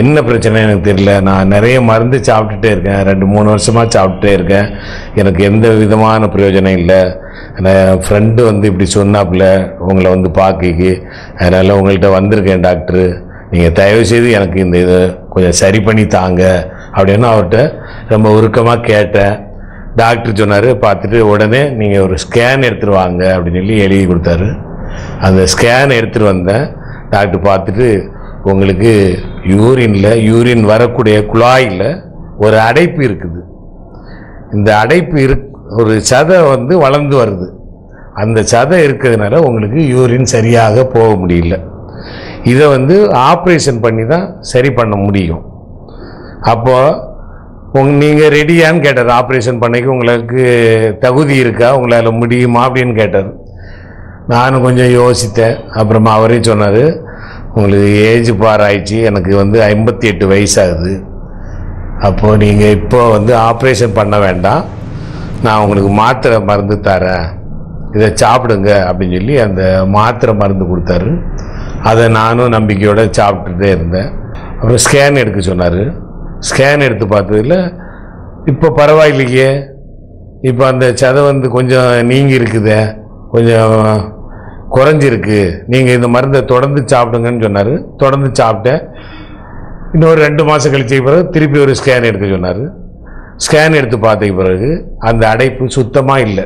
என்ன பிரச்சனை எனக்கு தெரியல. நான் நிறைய மருந்து சாப்பிட்டுட்டே இருக்கேன். ரெண்டு மூணு வருஷமாக சாப்பிட்டுட்டே இருக்கேன். எனக்கு எந்த விதமான பிரயோஜனம் இல்லை. ஃப்ரெண்டு வந்து இப்படி சொன்னாப்புல உங்களை வந்து பார்க்க அதனால் உங்கள்கிட்ட வந்திருக்கேன் டாக்டரு. நீங்கள் தயவு செய்து எனக்கு இந்த இதை கொஞ்சம் சரி பண்ணி தாங்க அப்படின்னு அவர்கிட்ட ரொம்ப உருக்கமாக கேட்டேன் டாக்டர் சொன்னார் பார்த்துட்டு உடனே நீங்கள் ஒரு ஸ்கேன் எடுத்துகிட்டு வாங்க அப்படின்னு சொல்லி எழுதி கொடுத்தாரு. அந்த ஸ்கேன் எடுத்துகிட்டு வந்தேன் டாக்டர் பார்த்துட்டு உங்களுக்கு யூரின்ல யூரின் வரக்கூடிய குழாயில் ஒரு அடைப்பு இருக்குது. இந்த அடைப்பு இருக் ஒரு சதை வந்து வளர்ந்து வருது. அந்த சதை இருக்கிறதுனால உங்களுக்கு யூரின் சரியாக போக முடியல. இதை வந்து ஆப்ரேஷன் பண்ணி தான் சரி பண்ண முடியும். அப்போது உங் நீங்கள் ரெடியான்னு கேட்டார் ஆப்ரேஷன் பண்ணிக்க உங்களுக்கு தகுதி இருக்கா? உங்களால் முடியுமா? அப்படின்னு கேட்டார் நானும் கொஞ்சம் யோசித்தேன். அப்புறமா அவரே சொன்னார் உங்களுக்கு ஏஜ் பார் ஆயிடுச்சு எனக்கு வந்து ஐம்பத்தி எட்டு வயசாகுது. அப்போது நீங்கள் இப்போ வந்து ஆப்ரேஷன் பண்ண வேண்டாம். நான் உங்களுக்கு மாத்திரை மருந்து தரேன். இதை சாப்பிடுங்க. அப்படின்னு சொல்லி அந்த மாத்திரை மருந்து கொடுத்தாரு. அதை நானும் நம்பிக்கையோடு சாப்பிட்டுட்டே இருந்தேன். அப்புறம் ஸ்கேன் எடுக்க சொன்னார். ஸ்கேன் எடுத்து பார்த்ததில் இப்போ பரவாயில்லையே. இப்போ அந்த சதை வந்து கொஞ்சம் நீங்கி இருக்குதே கொஞ்சம் குறைஞ்சிருக்கு. நீங்கள் இந்த மருந்தை தொடர்ந்து சாப்பிடுங்கன்னு சொன்னார். தொடர்ந்து சாப்பிட்டேன். இன்னொரு ரெண்டு மாதம் கழிச்ச பிறகு திருப்பி ஒரு ஸ்கேன் எடுக்க சொன்னார். ஸ்கேன் எடுத்து பார்த்த பிறகு அந்த அடைப்பு சுத்தமாக இல்லை.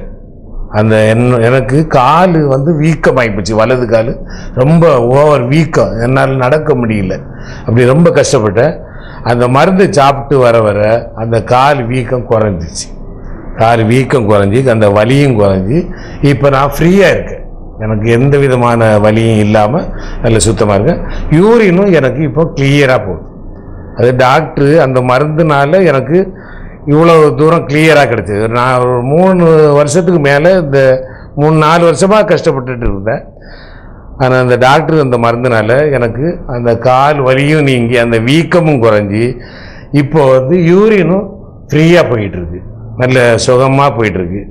அந்த என்- எனக்கு கால் வந்து வீக்கமாகி போச்சு வலது கால். ரொம்ப ஓவர் வீக்கம் என்னால் நடக்க முடியல. அப்படி ரொம்ப கஷ்டப்பட்டேன். அந்த மருந்து சாப்பிட்டு வர வர அந்த கால் வீக்கம் குறைஞ்சிச்சு. கால் வீக்கம் குறைஞ்சி அந்த வலியும் குறைஞ்சி. இப்போ நான் ஃப்ரீயாக இருக்கேன். எனக்கு எந்த விதமான வலியும் இல்லாமல் நல்ல சுத்தமாக இருக்கேன். யூரினும் எனக்கு இப்போ கிளியராக போகுது. அது டாக்டரு அந்த மருந்துனால எனக்கு இவ்வளோ தூரம் கிளியராக கிடைச்சது. நான் ஒரு மூணு வருஷத்துக்கு மேலே இந்த மூணு நாலு வருஷமாக கஷ்டப்பட்டுட்டு இருந்தேன். ஆனால் அந்த டாக்டர் அந்த மருந்தினால் எனக்கு அந்த கால் வலியும் நீங்கி அந்த வீக்கமும் குறைஞ்சி இப்போ வந்து யூரினும் ஃப்ரீயாக போயிட்டுருக்கு. நல்ல சுகமாக போயிட்டுருக்கு.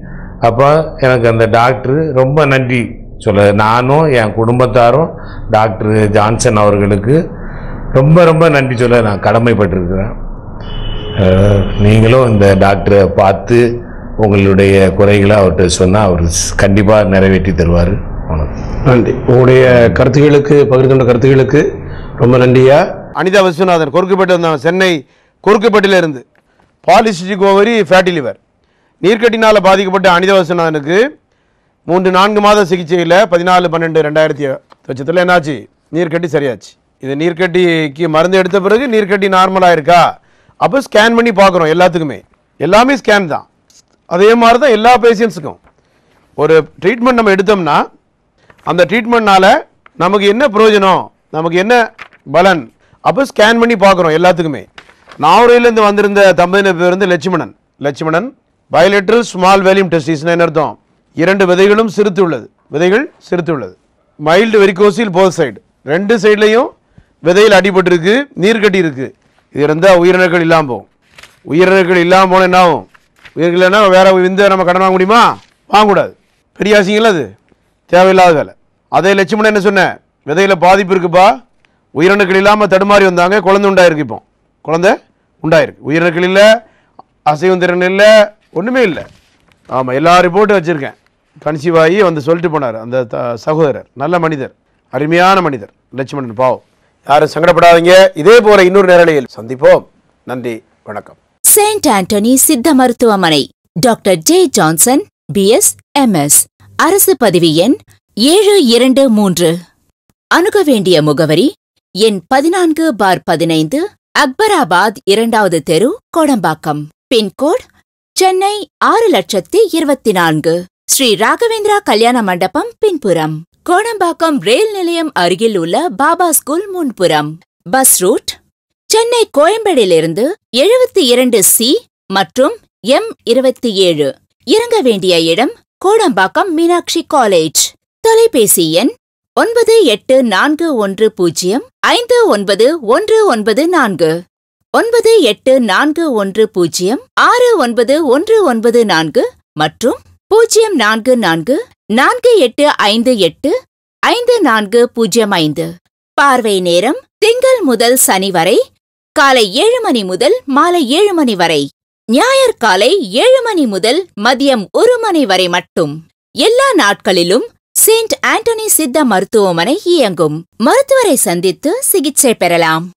அப்போ எனக்கு அந்த டாக்டர் ரொம்ப நன்றி சொல்ல நானும் என் குடும்பத்தாரும் டாக்டர் ஜான்சன் அவர்களுக்கு ரொம்ப ரொம்ப நன்றி சொல்ல நான் கடமைப்பட்டிருக்கிறேன். நீங்களும் இந்த டாக்டரை பார்த்து உங்களுடைய குறைகளை அவர்கிட்ட சொன்னால் அவர் கண்டிப்பாக நிறைவேற்றி தருவார். வணக்கம். நன்றி. உங்களுடைய கருத்துகளுக்கு பகிர்ந்து கொண்ட கருத்துகளுக்கு ரொம்ப நன்றியா? அனிதா விஸ்வநாதன் கொருக்குப்பேட்டை வந்தாங்க சென்னை கொருக்குப்பேட்டையில இருந்து பாலிசிஸ்டிக் ஓவரி ஃபேட்டி லிவர் நீர்க்கட்டினால் பாதிக்கப்பட்ட அனிதா விஸ்வநாதனுக்கு மூன்று நான்கு மாத சிகிச்சையில் பதினாலு பன்னெண்டு ரெண்டாயிரத்தி லட்சத்தில் என்னாச்சு? நீர்க்கட்டி சரியாச்சு. இது நீர்க்கட்டிக்கு மருந்து எடுத்த பிறகு நீர்க்கட்டி நார்மலாக இருக்கா? அப்போ ஸ்கேன் பண்ணி பார்க்குறோம் எல்லாத்துக்குமே. எல்லாமே ஸ்கேன் தான். அதே மாதிரி தான் எல்லா பேஷண்ட்ஸுக்கும் ஒரு ட்ரீட்மெண்ட் நம்ம எடுத்தோம்னா அந்த ட்ரீட்மெண்ட்னால் நமக்கு என்ன பிரயோஜனம்? நமக்கு என்ன பலன்? அப்போ ஸ்கேன் பண்ணி பார்க்குறோம் எல்லாத்துக்குமே. நாவரையிலேருந்து வந்திருந்த தம்பதியின பேர் வந்து லட்சுமணன். லட்சுமணன் பயோலெட்ரல் ஸ்மால் வேல்யூம் டெஸ்டிஸ்னா என்ன அர்த்தம்? இரண்டு விதைகளும் சிறுத்து உள்ளது. விதைகள் சிறுத்து உள்ளது. மைல்டு வெரிகோசில் போத் சைடு ரெண்டு சைட்லேயும் விதையில் அடிபட்டிருக்கு நீர் கட்டி இது இருந்தால் உயிரினர்கள் இல்லாமல் போகும். உயிரினர்கள் இல்லாமல் போனால் என்ன ஆகும்? உயிர்கள் இல்லைன்னா வேற விந்த நம்ம கடன் வாங்க முடியுமா? வாங்கக்கூடாது. பெரிய ஆசைங்களா அது. தேவையில்லாத வேலை. அதே லட்சுமணன் என்ன சொன்னேன் விதையில் பாதிப்பு இருக்குப்பா. உயிரணுக்கள் இல்லாமல் தடுமாறி வந்தாங்க. குழந்தை உண்டாயிருக்கு இப்போ. குழந்தை உண்டாயிருக்கு. உயிரணுக்கள் இல்லை அசைவம் திறன் இல்லை ஒன்றுமே இல்லை. ஆமாம் எல்லா ரிப்போர்ட்டும் வச்சுருக்கேன். கன்சீவ் ஆகி வந்து சொல்லிட்டு போனார். அந்த த- சகோதரர் நல்ல மனிதர். அருமையான மனிதர். லட்சுமணன் பாவம். யாரும் சங்கடப்படாதீங்க. இதே போல இன்னொரு நேரலையில் சந்திப்போம். நன்றி வணக்கம். செயின்ட் ஆண்டனி சித்த மருத்துவமனை. Doctor J Johnson BS MS அரசு பதவி எண் ஏழு இரண்டு மூன்று. அணுக வேண்டிய முகவரி எண் பதினான்கு பார் பதினைந்து அக்பராபாத் இரண்டாவது தெரு கோடம்பாக்கம். பின்கோட் சென்னை ஆறு லட்சத்தி இருபத்தி நான்கு. ஸ்ரீ ராகவேந்திரா கல்யாண மண்டபம் பின்புறம். கோடம்பாக்கம் ரயில் நிலையம் அருகில் உள்ள பாபா ஸ்கூல் முன்புறம். பஸ் ரூட் சென்னை கோயம்பேடிலிருந்து எழுபத்தி இரண்டு சி மற்றும் எம் இருபத்தி ஏழு. இறங்க வேண்டிய இடம் கோடம்பாக்கம் மீனாட்சி காலேஜ். தொலைபேசி எண் ஒன்பது எட்டு நான்கு ஒன்று பூஜ்ஜியம் ஐந்து ஒன்பது ஒன்று ஒன்பது நான்கு. ஒன்பது எட்டு நான்கு ஒன்று பூஜ்ஜியம் ஆறு ஒன்பது ஒன்று ஒன்பது நான்கு மற்றும் பூஜ்ஜியம் நான்கு நான்கு நான்கு எட்டு ஐந்து எட்டு ஐந்து நான்கு பூஜ்ஜியம் ஐந்து. பார்வை நேரம் திங்கள் முதல் சனி வரை காலை ஏழு மணி முதல் மாலை ஏழு மணி வரை ஞாயிறு காலை ஏழு மணி முதல் மதியம் ஒரு மணி வரை மட்டும். எல்லா நாட்களிலும் செயின்ட் ஆண்டனி சித்த மருத்துவமனை இயங்கும். மருத்துவரை சந்தித்து சிகிச்சை பெறலாம்.